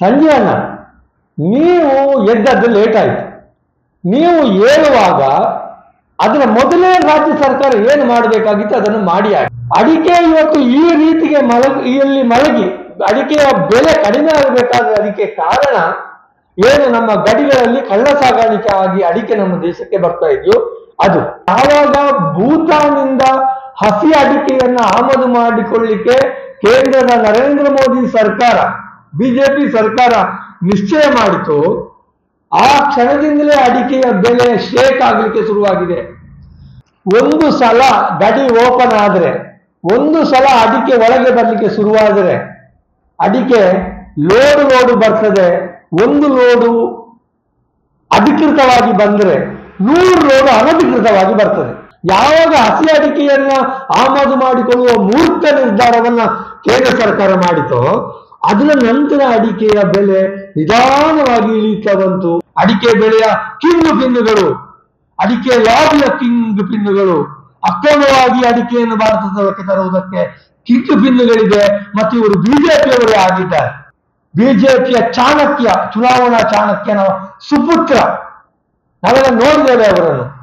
ಸಂಜೆ ಅಣ್ಣ ನೀವು ಎದ್ದದ್ದು ಲೇಟ್ ಆಯಿತು. ನೀವು ಹೇಳುವಾಗ ಅದರ ಮೊದಲೇ ರಾಜ್ಯ ಸರ್ಕಾರ ಏನು ಮಾಡಬೇಕಾಗಿತ್ತು ಅದನ್ನು ಮಾಡಿ ಅಡಿಕೆ ಇವತ್ತು ಈ ರೀತಿಗೆ ಮಲಗಿ, ಇಲ್ಲಿ ಮಲಗಿ, ಅಡಿಕೆಯ ಬೆಲೆ ಕಡಿಮೆ ಆಗಬೇಕಾದ್ರೆ ಅದಕ್ಕೆ ಕಾರಣ ಏನು? ನಮ್ಮ ಗಡಿಗಳಲ್ಲಿ ಕಳ್ಳ ಸಾಗಾಣಿಕೆ ಆಗಿ ಅಡಿಕೆ ನಮ್ಮ ದೇಶಕ್ಕೆ ಬರ್ತಾ ಇದೆಯೋ, ಅದು. ಯಾವಾಗ ಭೂತಾನಿಂದ ಹಸಿ ಅಡಿಕೆಯನ್ನ ಆಮದು ಮಾಡಿಕೊಳ್ಳಿಕ್ಕೆ ಕೇಂದ್ರದ ನರೇಂದ್ರ ಮೋದಿ ಸರ್ಕಾರ ಬಿಜೆಪಿ ಸರ್ಕಾರ ನಿಶ್ಚಯ ಮಾಡಿತು, ಆ ಕ್ಷಣದಿಂದಲೇ ಅಡಿಕೆಯ ಬೆಲೆ ಶೇಕ್ ಆಗಲಿಕ್ಕೆ ಶುರುವಾಗಿದೆ. ಒಂದು ಸಲ ಗಡಿ ಓಪನ್ ಆದರೆ, ಒಂದು ಸಲ ಅಡಿಕೆ ಒಳಗೆ ಬರಲಿಕ್ಕೆ ಶುರುವಾದರೆ, ಅಡಿಕೆ ಲೋಡು ಲೋಡು ಬರ್ತದೆ. ಒಂದು ಲೋಡು ಅಧಿಕೃತವಾಗಿ ಬಂದರೆ, ನೂರು ಲೋಡು ಅನಧಿಕೃತವಾಗಿ ಬರ್ತದೆ. ಯಾವಾಗ ಹಸಿ ಅಡಿಕೆಯನ್ನ ಆಮದು ಮಾಡಿಕೊಳ್ಳುವ ಮೂರ್ಖ ನಿರ್ಧಾರವನ್ನ ಕೇಂದ್ರ ಸರ್ಕಾರ ಮಾಡಿತೋ ಅದರ ನಂತರ ಅಡಿಕೆಯ ಬೆಲೆ ನಿಧಾನವಾಗಿ ಇಳಿತಾ ಬಂತು. ಅಡಿಕೆ ಬೆಳೆಯ ಕಿಂಗ್ ಪಿನ್ನುಗಳು, ಅಡಿಕೆ ಲಾಬಿಯ ಕಿಂಗ್ ಪಿನ್ನುಗಳು ಅಕ್ರಮವಾಗಿ ಅಡಿಕೆಯನ್ನು ಭಾರತದೊಳಕ್ಕೆ ತರುವುದಕ್ಕೆ ಕಿಂಗ್ ಪಿನ್ನುಗಳಿದೆ ಮತ್ತು ಇವರು ಬಿಜೆಪಿಯವರೇ ಆಗಿದ್ದಾರೆ. ಬಿಜೆಪಿಯ ಚಾಣಕ್ಯ, ಚುನಾವಣಾ ಚಾಣಕ್ಯನ ಸುಪುತ್ರ. ನಾವೆಲ್ಲ ನೋಡಿದ್ದೇವೆ ಅವರನ್ನು.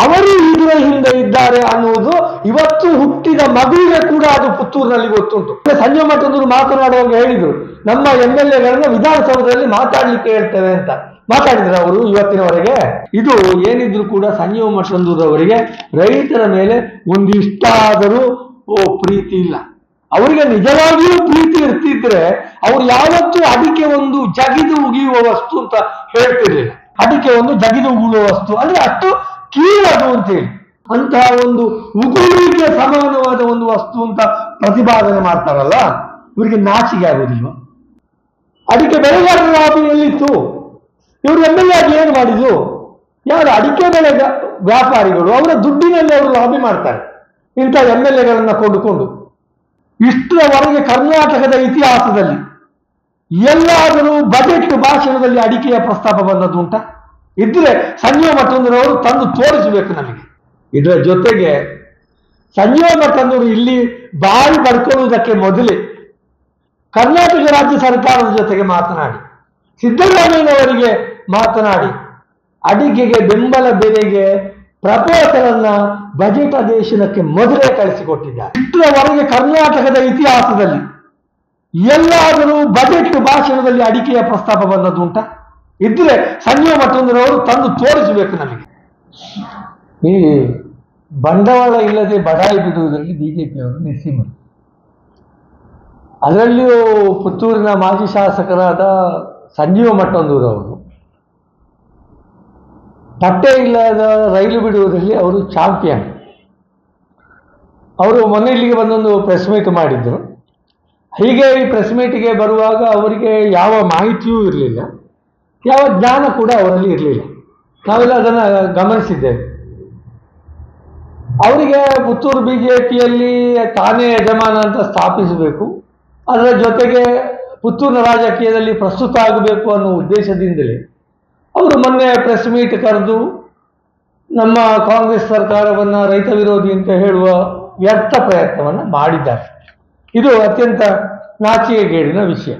ಅವರು ಇದರ ಹಿಂದೆ ಇದ್ದಾರೆ ಅನ್ನುವುದು ಇವತ್ತು ಹುಟ್ಟಿದ ಮಗುವಿಗೆ ಕೂಡ ಅದು ಪುತ್ತೂರಿನಲ್ಲಿ ಗೊತ್ತುಂಟು. ಸಂಜೆ ಮಠದವರು ಮಾತನಾಡುವಾಗ ಹೇಳಿದ್ರು, ನಮ್ಮ ಎಂ ಎಲ್ ಎಗಳನ್ನ ವಿಧಾನಸೌಧದಲ್ಲಿ ಮಾತಾಡ್ಲಿಕ್ಕೆ ಹೇಳ್ತೇವೆ ಅಂತ. ಮಾತಾಡಿದ್ರು ಅವರು ಇವತ್ತಿನವರೆಗೆ. ಇದು ಏನಿದ್ರು ಕೂಡ ಸಂಜೀವ ಮಠದವರಿಗೆ ರೈತರ ಮೇಲೆ ಒಂದಿಷ್ಟಾದರೂ, ಓ, ಪ್ರೀತಿ ಇಲ್ಲ. ಅವರಿಗೆ ನಿಜವಾಗಿಯೂ ಪ್ರೀತಿ ಇರ್ತಿದ್ರೆ ಅವ್ರು ಯಾವತ್ತೂ ಅಡಿಕೆ ಒಂದು ಜಗಿದು ಉಗಿಯುವ ವಸ್ತು ಅಂತ ಹೇಳ್ತಿರ್ಲಿಲ್ಲ. ಅಡಿಕೆ ಒಂದು ಜಗಿದು ಉಗುಳುವ ವಸ್ತು. ಅಂದ್ರೆ ಅಷ್ಟು ಕೀಳದು ಅಂತೇಳಿ ಅಂತಹ ಒಂದು ಉಗುಳಿಗೆ ಸಮಾನವಾದ ಒಂದು ವಸ್ತು ಅಂತ ಪ್ರತಿಪಾದನೆ ಮಾಡ್ತಾರಲ್ಲ, ಇವರಿಗೆ ನಾಚಿಗೆ ಆಗುದಿಲ್ವ ಅಡಿಕೆ ಬೆಳೆಗಾರರ ಲಾಭಿ ಎಲ್ಲಿತ್ತು? ಇವರು ಎಂ ಎಲ್ ಆಗಿ ಏನು ಮಾಡಿದ್ರು? ಯಾರು ಅಡಿಕೆ ಬೆಳೆ ವ್ಯಾಪಾರಿಗಳು, ಅವರ ದುಡ್ಡಿನಲ್ಲಿ ಅವರು ಲಾಬಿ ಮಾಡ್ತಾರೆ. ಇಂಥ ಎಂ ಎಲ್ ಎಗಳನ್ನ ಕೊಂಡುಕೊಂಡು ಇಷ್ಟರವರೆಗೆ ಕರ್ನಾಟಕದ ಇತಿಹಾಸದಲ್ಲಿ ಎಲ್ಲಾದರೂ ಬಜೆಟ್ ಭಾಷಣದಲ್ಲಿ ಅಡಿಕೆಯ ಪ್ರಸ್ತಾಪ ಬಂದದ್ದುಂಟ ಇದ್ರೆ ಸಂಜೀವ ಮಠಂದ್ರವರು ತಂದು ತೋರಿಸಬೇಕು ನಮಗೆ. ಇದರ ಜೊತೆಗೆ ಸಂಜೀವ ಮಠಂದರು ಇಲ್ಲಿ ಬಾಯಿ ಪಡ್ಕೊಳ್ಳುವುದಕ್ಕೆ ಮೊದಲೇ ಕರ್ನಾಟಕ ರಾಜ್ಯ ಸರ್ಕಾರದ ಜೊತೆಗೆ ಮಾತನಾಡಿ, ಸಿದ್ದರಾಮಯ್ಯನವರಿಗೆ ಮಾತನಾಡಿ, ಅಡಿಗೆಗೆ, ಬೆಂಬಲ ಬೆಲೆಗೆ ಪ್ರಪೋಸಲನ್ನ ಬಜೆಟ್ ಅಧಿವೇಶನಕ್ಕೆ ಮೊದಲೇ ಕಳಿಸಿಕೊಟ್ಟಿದ್ದಾರೆ. ಇಷ್ಟರವರೆಗೆ ಕರ್ನಾಟಕದ ಇತಿಹಾಸದಲ್ಲಿ ಎಲ್ಲಾದರೂ ಬಜೆಟ್ ಭಾಷಣದಲ್ಲಿ ಅಡಿಕೆಯ ಪ್ರಸ್ತಾಪ ಬಂದದ್ದುಂಟ ಇದ್ರೆ ಸಂಜೀವ ಮಠಂದ್ರವರು ತಂದು ತೋರಿಸಬೇಕು ನಮಗೆ. ಈ ಬಂಡವಾಳ ಇಲ್ಲದೆ ಬಡಾಯಿ ಬಿಡುವುದರಲ್ಲಿ ಬಿಜೆಪಿಯವರು ನಿಸ್ಸೀಮರು ಅದರಲ್ಲಿಯೂ ಪುತ್ತೂರಿನ ಮಾಜಿ ಶಾಸಕರಾದ ಸಂಜೀವ ಮಟ್ಟಂದೂರವರು ಪಟ್ಟೆ ಇಲ್ಲದ ರೈಲು ಬಿಡುವುದರಲ್ಲಿ ಅವರು ಚಾಂಪಿಯನ್. ಅವರು ಮೊನ್ನೆ ಇಲ್ಲಿಗೆ ಬಂದೊಂದು ಪ್ರೆಸ್ ಮೀಟ್ ಮಾಡಿದ್ರು. ಹೀಗೆ ಈ ಪ್ರೆಸ್ ಮೀಟಿಗೆ ಬರುವಾಗ ಅವರಿಗೆ ಯಾವ ಮಾಹಿತಿಯೂ ಇರಲಿಲ್ಲ. ಯಾವ ಜ್ಞಾನ ಕೂಡ ಅವರಲ್ಲಿ ಇರಲಿಲ್ಲ. ನಾವೆಲ್ಲ ಅದನ್ನು ಗಮನಿಸಿದ್ದೇವೆ. ಅವರಿಗೆ ಪುತ್ತೂರು ಬಿಜೆಪಿಯಲ್ಲಿ ತಾನೇ ಯಜಮಾನ ಅಂತ ಸ್ಥಾಪಿಸಬೇಕು. ಅದರ ಜೊತೆಗೆ ಪುತ್ತೂರಿನ ರಾಜಕೀಯದಲ್ಲಿ ಪ್ರಸ್ತುತ ಆಗಬೇಕು ಅನ್ನೋ ಉದ್ದೇಶದಿಂದಲೇ ಅವರು ಮೊನ್ನೆ ಪ್ರೆಸ್ ಮೀಟ್ ಕರೆದು ನಮ್ಮ ಕಾಂಗ್ರೆಸ್ ಸರ್ಕಾರವನ್ನು ರೈತ ವಿರೋಧಿ ಅಂತ ಹೇಳುವ ವ್ಯರ್ಥ ಪ್ರಯತ್ನವನ್ನು ಮಾಡಿದ್ದಾರೆ. ಇದು ಅತ್ಯಂತ ನಾಚಿಕೆಗೇಡಿನ ವಿಷಯ.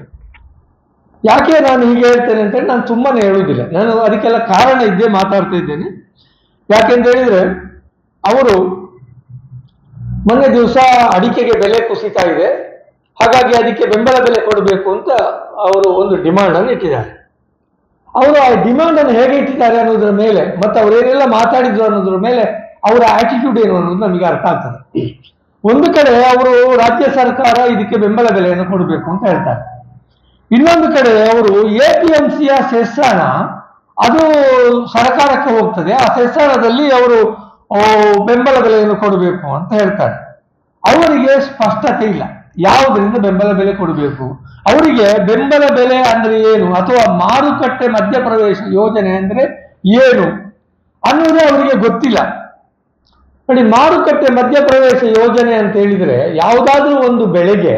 ಯಾಕೆ ನಾನು ಹೀಗೆ ಹೇಳ್ತೇನೆ ಅಂತೇಳಿ ನಾನು ತುಂಬಾನೇ ಹೇಳುವುದಿಲ್ಲ. ನಾನು ಅದಕ್ಕೆಲ್ಲ ಕಾರಣ ಇದ್ದೇ ಮಾತಾಡ್ತಾ ಇದ್ದೇನೆ. ಯಾಕೆಂತ ಹೇಳಿದ್ರೆ, ಅವರು ಮೊನ್ನೆ ದಿವಸ ಅಡಿಕೆಗೆ ಬೆಲೆ ಕುಸಿತಾ ಇದೆ. ಹಾಗಾಗಿ ಅದಕ್ಕೆ ಬೆಂಬಲ ಬೆಲೆ ಕೊಡಬೇಕು ಅಂತ ಅವರು ಒಂದು ಡಿಮಾಂಡ್ ಅನ್ನು ಇಟ್ಟಿದ್ದಾರೆ. ಅವರು ಆ ಡಿಮಾಂಡ್ ಅನ್ನು ಹೇಗೆ ಇಟ್ಟಿದ್ದಾರೆ ಅನ್ನೋದ್ರ ಮೇಲೆ, ಮತ್ತೆ ಅವರೇನೆಲ್ಲ ಮಾತಾಡಿದ್ರು ಅನ್ನೋದ್ರ ಮೇಲೆ ಅವರ ಆಟಿಟ್ಯೂಡ್ ಏನು ಅನ್ನೋದು ನಮಗೆ ಅರ್ಥ ಆಗ್ತದೆ. ಒಂದು ಕಡೆ ಅವರು ರಾಜ್ಯ ಸರ್ಕಾರ ಇದಕ್ಕೆ ಬೆಂಬಲ ಬೆಲೆಯನ್ನು ಕೊಡಬೇಕು ಅಂತ ಹೇಳ್ತಾರೆ. ಇನ್ನೊಂದು ಕಡೆ ಅವರು ಎ ಪಿ ಎಂ ಸಿಯ ಸೆಸ್ಸಾಣ, ಅದು ಸರ್ಕಾರಕ್ಕೆ ಹೋಗ್ತದೆ. ಆ ಸೆಸ್ಸಾಣದಲ್ಲಿ ಅವರು ಬೆಂಬಲ ಬೆಲೆಯನ್ನು ಕೊಡಬೇಕು ಅಂತ ಹೇಳ್ತಾರೆ. ಅವರಿಗೆ ಸ್ಪಷ್ಟತೆ ಇಲ್ಲ. ಯಾವುದರಿಂದ ಬೆಂಬಲ ಬೆಲೆ ಕೊಡಬೇಕು? ಅವರಿಗೆ ಬೆಂಬಲ ಬೆಲೆ ಅಂದ್ರೆ ಏನು? ಅಥವಾ ಮಾರುಕಟ್ಟೆ ಮಧ್ಯಪ್ರವೇಶ ಯೋಜನೆ ಅಂದ್ರೆ ಏನು? ಅನ್ನೋದೇ ಅವರಿಗೆ ಗೊತ್ತಿಲ್ಲ. ನೋಡಿ, ಮಾರುಕಟ್ಟೆ ಮಧ್ಯಪ್ರವೇಶ ಯೋಜನೆ ಅಂತ ಹೇಳಿದ್ರೆ ಯಾವುದಾದ್ರೂ ಒಂದು ಬೆಳೆಗೆ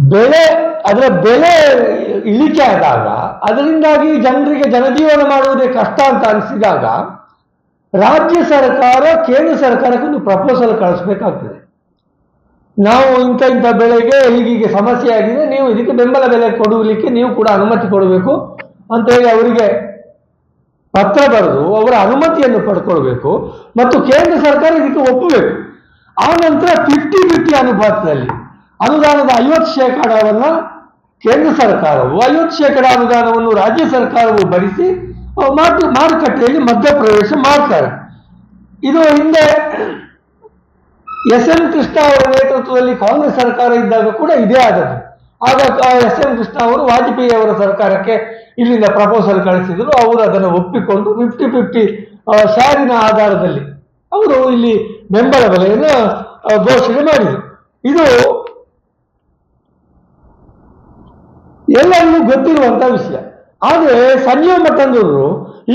ಬೆಳೆ ಅದರ ಬೆಲೆ ಇಳಿಕೆ ಆದಾಗ, ಅದರಿಂದಾಗಿ ಜನರಿಗೆ ಜನಜೀವನ ಮಾಡುವುದೇ ಕಷ್ಟ ಅಂತ ಅನಿಸಿದಾಗ, ರಾಜ್ಯ ಸರ್ಕಾರ, ಕೇಂದ್ರ ಸರ್ಕಾರಕ್ಕೆ ಒಂದು ಪ್ರಪೋಸಲ್ ಕಳಿಸ್ಬೇಕಾಗ್ತದೆ. ನಾವು ಇಂಥ ಇಂಥ ಬೆಳೆಗೆ ಹೀಗೀಗೆ ಸಮಸ್ಯೆ ಆಗಿದೆ, ನೀವು ಇದಕ್ಕೆ ಬೆಂಬಲ ಬೆಲೆ ಕೊಡಲಿಕ್ಕೆ ನೀವು ಕೂಡ ಅನುಮತಿ ಕೊಡಬೇಕು ಅಂತ ಹೇಳಿ ಅವರಿಗೆ ಪತ್ರ ಬರೆದು ಅವರ ಅನುಮತಿಯನ್ನು ಪಡ್ಕೊಳ್ಬೇಕು ಮತ್ತು ಕೇಂದ್ರ ಸರ್ಕಾರ ಇದಕ್ಕೆ ಒಪ್ಪಬೇಕು. ಆ ನಂತರ ಫಿಫ್ಟಿ ಫಿಫ್ಟಿ ಅನುಪಾತದಲ್ಲಿ, ಅನುದಾನದ ಐವತ್ತು ಶೇಕಡವನ್ನ ಕೇಂದ್ರ ಸರ್ಕಾರವು, ಐವತ್ತು ಶೇಕಡ ಅನುದಾನವನ್ನು ರಾಜ್ಯ ಸರ್ಕಾರವು ಭರಿಸಿ ಮಾತು, ಮಾರುಕಟ್ಟೆಯಲ್ಲಿ ಮಧ್ಯಪ್ರವೇಶ ಮಾಡ್ತಾರೆ. ಇದು ಹಿಂದೆ ಎಸ್ ಎಂ ಕೃಷ್ಣ ಅವರ ನೇತೃತ್ವದಲ್ಲಿ ಕಾಂಗ್ರೆಸ್ ಸರ್ಕಾರ ಇದ್ದಾಗ ಕೂಡ ಇದೇ ಆದದ್ದು. ಆಗ ಎಸ್ ಎಂ ಕೃಷ್ಣ ಅವರು ವಾಜಪೇಯಿ ಅವರ ಸರ್ಕಾರಕ್ಕೆ ಇಲ್ಲಿಂದ ಪ್ರಪೋಸಲ್ ಕಳಿಸಿದ್ರು. ಅವರು ಅದನ್ನು ಒಪ್ಪಿಕೊಂಡು ಫಿಫ್ಟಿ ಫಿಫ್ಟಿ ಶಾರಿನ ಆಧಾರದಲ್ಲಿ ಅವರು ಇಲ್ಲಿ ಬೆಂಬಲ ಬೆಲೆಯನ್ನು ಘೋಷಣೆ ಮಾಡಿದರು. ಇದು ಎಲ್ಲರಿಗೂ ಗೊತ್ತಿರುವಂತ ವಿಷಯ. ಆದರೆ ಸಂಜೀವ ಮಠಂದೂರು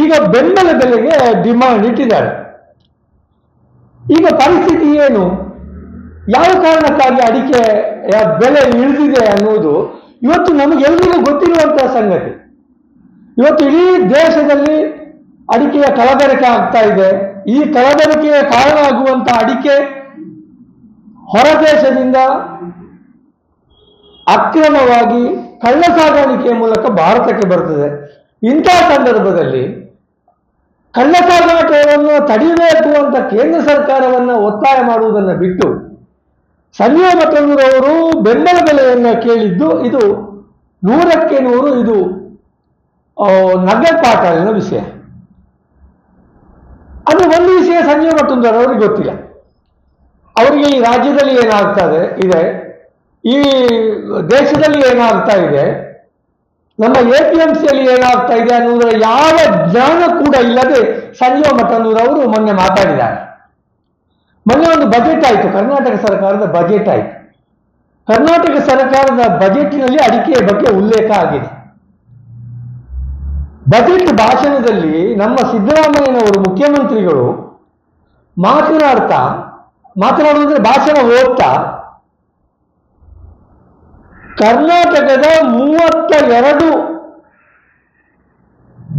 ಈಗ ಬೆಂಬಲ ಬೆಲೆಗೆ ಡಿಮಾಂಡ್ ಇಟ್ಟಿದ್ದಾರೆ. ಈಗ ಪರಿಸ್ಥಿತಿ ಏನು? ಯಾವ ಕಾರಣಕ್ಕಾಗಿ ಅಡಿಕೆ ಬೆಲೆ ಇಳಿದಿದೆ ಅನ್ನುವುದು ಇವತ್ತು ನಮಗೆಲ್ಲರಿಗೂ ಗೊತ್ತಿರುವಂತಹ ಸಂಗತಿ. ಇವತ್ತು ಇಡೀ ದೇಶದಲ್ಲಿ ಅಡಿಕೆಯ ಕಲಬೆರಕೆ ಆಗ್ತಾ ಇದೆ. ಈ ಕಲಬೆರಕೆಯ ಕಾರಣ ಆಗುವಂತ ಅಡಿಕೆ ಹೊರ ದೇಶದಿಂದ ಅಕ್ರಮವಾಗಿ ಕಳ್ಳ ಸಾಗಾಣಿಕೆಯ ಮೂಲಕ ಭಾರತಕ್ಕೆ ಬರ್ತದೆ. ಇಂತಹ ಸಂದರ್ಭದಲ್ಲಿ ಕಳ್ಳ ಸಾಗಾಟವನ್ನು ತಡೆಯಬೇಕು ಅಂತ ಕೇಂದ್ರ ಸರ್ಕಾರವನ್ನು ಒತ್ತಾಯ ಮಾಡುವುದನ್ನು ಬಿಟ್ಟು ಸಂಜೀವ ಮಠಂದೂರವರು ಬೆಂಬಲ ಬೆಲೆಯನ್ನು ಕೇಳಿದ್ದು ಇದು ನೂರಕ್ಕೆ ನೂರು ಇದು ನಗೆ ಪಾಠ ಎನ್ನುವ ವಿಷಯ. ಅದು ಒಂದು ವಿಷಯ ಸಂಜೀವ ಮತ್ತೊಂದರವರಿಗೆ ಗೊತ್ತಿಲ್ಲ. ಅವರಿಗೆ ಈ ರಾಜ್ಯದಲ್ಲಿ ಏನಾಗ್ತದೆ ಇದೆ ಈ ದೇಶದಲ್ಲಿ ಏನಾಗ್ತಾ ಇದೆ? ನಮ್ಮ ಎ ಪಿ ಎಂ ಸಿಯಲ್ಲಿ ಏನಾಗ್ತಾ ಇದೆ ಅನ್ನೋದರ ಯಾವ ಜ್ಞಾನ ಕೂಡ ಇಲ್ಲದೆ ಸಂಜೀವ ಮಠಂದೂರ್ ಅವರು ಮೊನ್ನೆ ಮಾತಾಡಿದ್ದಾರೆ. ಮೊನ್ನೆ ಒಂದು ಬಜೆಟ್ ಆಯಿತು. ಕರ್ನಾಟಕ ಸರ್ಕಾರದ ಬಜೆಟ್ ಆಯಿತು. ಕರ್ನಾಟಕ ಸರ್ಕಾರದ ಬಜೆಟ್ನಲ್ಲಿ ಅಡಿಕೆಯ ಬಗ್ಗೆ ಉಲ್ಲೇಖ ಆಗಿದೆ. ಬಜೆಟ್ ಭಾಷಣದಲ್ಲಿ ನಮ್ಮ ಸಿದ್ದರಾಮಯ್ಯನವರು ಮುಖ್ಯಮಂತ್ರಿಗಳು ಮಾತನಾಡ್ತಾ, ಮಾತನಾಡುವುದ್ರೆ ಭಾಷಣ ಓದ್ತಾ ಕರ್ನಾಟಕದ ಮೂವತ್ತ ಎರಡು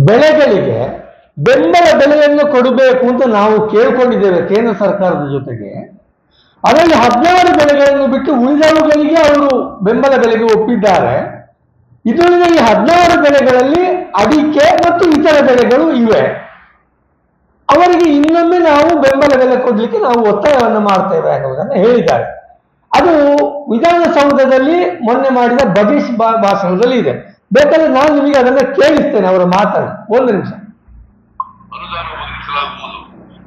ಬೆಳೆಗಳಿಗೆ ಬೆಂಬಲ ಬೆಲೆಯನ್ನು ಕೊಡಬೇಕು ಅಂತ ನಾವು ಕೇಳ್ಕೊಂಡಿದ್ದೇವೆ ಕೇಂದ್ರ ಸರ್ಕಾರದ ಜೊತೆಗೆ. ಅದರಲ್ಲಿ ಹದಿನಾರು ಬೆಳೆಗಳನ್ನು ಬಿಟ್ಟು ಉಳಿದವುಗಳಿಗೆ ಅವರು ಬೆಂಬಲ ಬೆಲೆಗೆ ಒಪ್ಪಿದ್ದಾರೆ. ಇದರಿಂದ ಈ ಹದಿನಾರು ಬೆಳೆಗಳಲ್ಲಿ ಅಡಿಕೆ ಮತ್ತು ಇತರ ಬೆಳೆಗಳು ಇವೆ. ಅವರಿಗೆ ಇನ್ನೊಮ್ಮೆ ನಾವು ಬೆಂಬಲ ಬೆಲೆ ಕೊಡಲಿಕ್ಕೆ ನಾವು ಒತ್ತಾಯವನ್ನು ಮಾಡ್ತೇವೆ ಅನ್ನುವುದನ್ನು ಹೇಳಿದ್ದಾರೆ. ಅದು ವಿಧಾನಸೌಧದಲ್ಲಿ ಮೊನ್ನೆ ಮಾಡಿದ ಬಗೀಶ್ ಭಾಷಣದಲ್ಲಿ ಇದೆ. ಬೇಕಾದ್ರೆ ನಾನು ನಿಮಗೆ ಅದನ್ನ ಕೇಳಿಸ್ತೇನೆ ಅವರ ಮಾತನ್ನು. ಒಂದು ನಿಮಿಷ. ಅನುದಾನ ಒದಗಿಸಲಾಗುವುದು.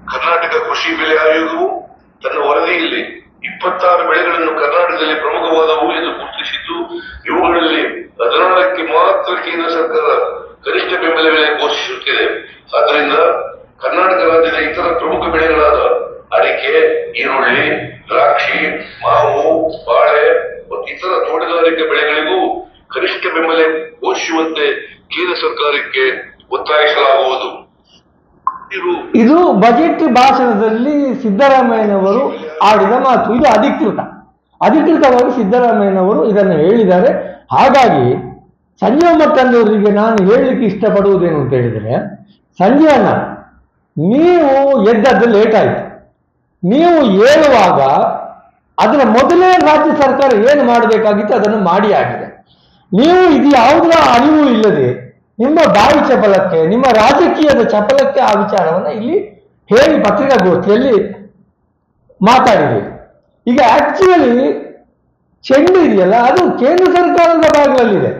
ಕರ್ನಾಟಕ ಕೃಷಿ ಬೆಲೆ ಆಯೋಗವು ತನ್ನ ವರದಿಯಲ್ಲಿ ಇಪ್ಪತ್ತಾರು ಬೆಳೆಗಳನ್ನು ಕರ್ನಾಟಕದಲ್ಲಿ ಪ್ರಮುಖವಾದವು ಎಂದು ಗುರುತಿಸಿದ್ದು, ಇವುಗಳಲ್ಲಿ ಹದಿನಾರಕ್ಕೆ ಮಾತ್ರ ಕೇಂದ್ರ ಸರ್ಕಾರ ಕನಿಷ್ಠ ಬೆಂಬಲ ಬೆಲೆ ಘೋಷಿಸುತ್ತಿದೆ. ಆದ್ದರಿಂದ ಕರ್ನಾಟಕ ರಾಜ್ಯದ ಇತರ ಪ್ರಮುಖ ಬೆಳೆಗಳಾದ ಅಡಿಕೆ ಈರುಳ್ಳಿ, ದ್ರಾಕ್ಷಿ, ಮಾವು, ಬಾಳೆ ಮತ್ತು ಇತರ ತೋಟಗಾರಿಕೆ ಬೆಳೆಗಳಿಗೂ ಕನಿಷ್ಠ ಬೆಂಬಲ ಘೋಷಿಸುವಂತೆ ಕೇಂದ್ರ ಸರ್ಕಾರಕ್ಕೆ ಒತ್ತಾಯಿಸಲಾಗುವುದು. ಇದು ಬಜೆಟ್ ಭಾಷಣದಲ್ಲಿ ಸಿದ್ದರಾಮಯ್ಯನವರು ಆಡಿದ ಮಾತು. ಇದು ಅಧಿಕೃತ. ಅಧಿಕೃತವಾಗಿ ಸಿದ್ದರಾಮಯ್ಯನವರು ಇದನ್ನು ಹೇಳಿದ್ದಾರೆ. ಹಾಗಾಗಿ ಸಂಜೀವ ಮಕ್ಕಂದವರಿಗೆ ನಾನು ಹೇಳಲಿಕ್ಕೆ ಇಷ್ಟಪಡುವುದೇನು ಅಂತ ಹೇಳಿದರೆ ಸಂಜೀವನ ನೀವು ಎದ್ದದ್ದು ಲೇಟ್ ಆಯಿತು. ನೀವು ಹೇಳುವಾಗ ಅದರ ಮೊದಲೇ ರಾಜ್ಯ ಸರ್ಕಾರ ಏನು ಮಾಡಬೇಕಾಗಿತ್ತು ಅದನ್ನು ಮಾಡಿ ಆಗಿದೆ. ನೀವು ಇದು ಯಾವುದರ ಅರಿವು ಇಲ್ಲದೆ ನಿಮ್ಮ ಬಾಯಿ ಚಪಲಕ್ಕೆ, ನಿಮ್ಮ ರಾಜಕೀಯದ ಚಪಲಕ್ಕೆ ಆ ವಿಚಾರವನ್ನು ಇಲ್ಲಿ ಹೇಳಿ ಪತ್ರಿಕಾಗೋಷ್ಠಿಯಲ್ಲಿ ಮಾತಾಡಿದೆ ಈಗ ಆಕ್ಚುಲಿ ಚೆಂಡು ಇದೆಯಲ್ಲ, ಅದು ಕೇಂದ್ರ ಸರ್ಕಾರದ ಭಾಗದಲ್ಲಿದೆ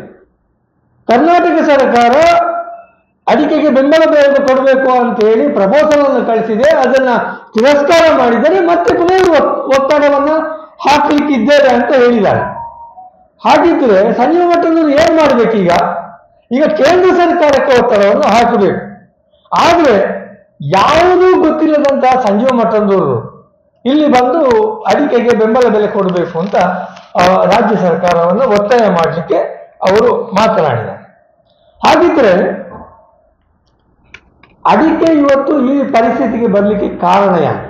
ಕರ್ನಾಟಕ ಸರ್ಕಾರ ಅಡಿಕೆಗೆ ಬೆಂಬಲ ಬೆಲೆ ಕೊಡಬೇಕು ಅಂತ ಹೇಳಿ ಪ್ರಬೋಧನವನ್ನು ಕಳಿಸಿದೆ. ಅದನ್ನ ತಿರಸ್ಕಾರ ಮಾಡಿದರೆ ಮತ್ತೆ ಪುನರ್ ಒತ್- ಒತ್ತಡವನ್ನ ಹಾಕಲಿಕ್ಕಿದ್ದೇವೆ ಅಂತ ಹೇಳಿದ್ದಾರೆ. ಹಾಗಿದ್ರೆ ಸಂಜೀವ ಮಠದವರು ಏನ್ ಮಾಡ್ಬೇಕೀಗ ಈಗ? ಕೇಂದ್ರ ಸರ್ಕಾರಕ್ಕೆ ಒತ್ತಡವನ್ನು ಹಾಕಬೇಕು. ಆದ್ರೆ ಯಾವುದೂ ಗೊತ್ತಿಲ್ಲದಂತಹ ಸಂಜೀವ ಮಠದವರು ಇಲ್ಲಿ ಬಂದು ಅಡಿಕೆಗೆ ಬೆಂಬಲ ಬೆಲೆ ಕೊಡಬೇಕು ಅಂತ ರಾಜ್ಯ ಸರ್ಕಾರವನ್ನು ಒತ್ತಾಯ ಮಾಡಲಿಕ್ಕೆ ಅವರು ಮಾತನಾಡಿದ್ದಾರೆ. ಹಾಗಿದ್ರೆ ಅಡಿಕೆ ಇವತ್ತು ಈ ಪರಿಸ್ಥಿತಿಗೆ ಬರಲಿಕ್ಕೆ ಕಾರಣ ಯಾರು?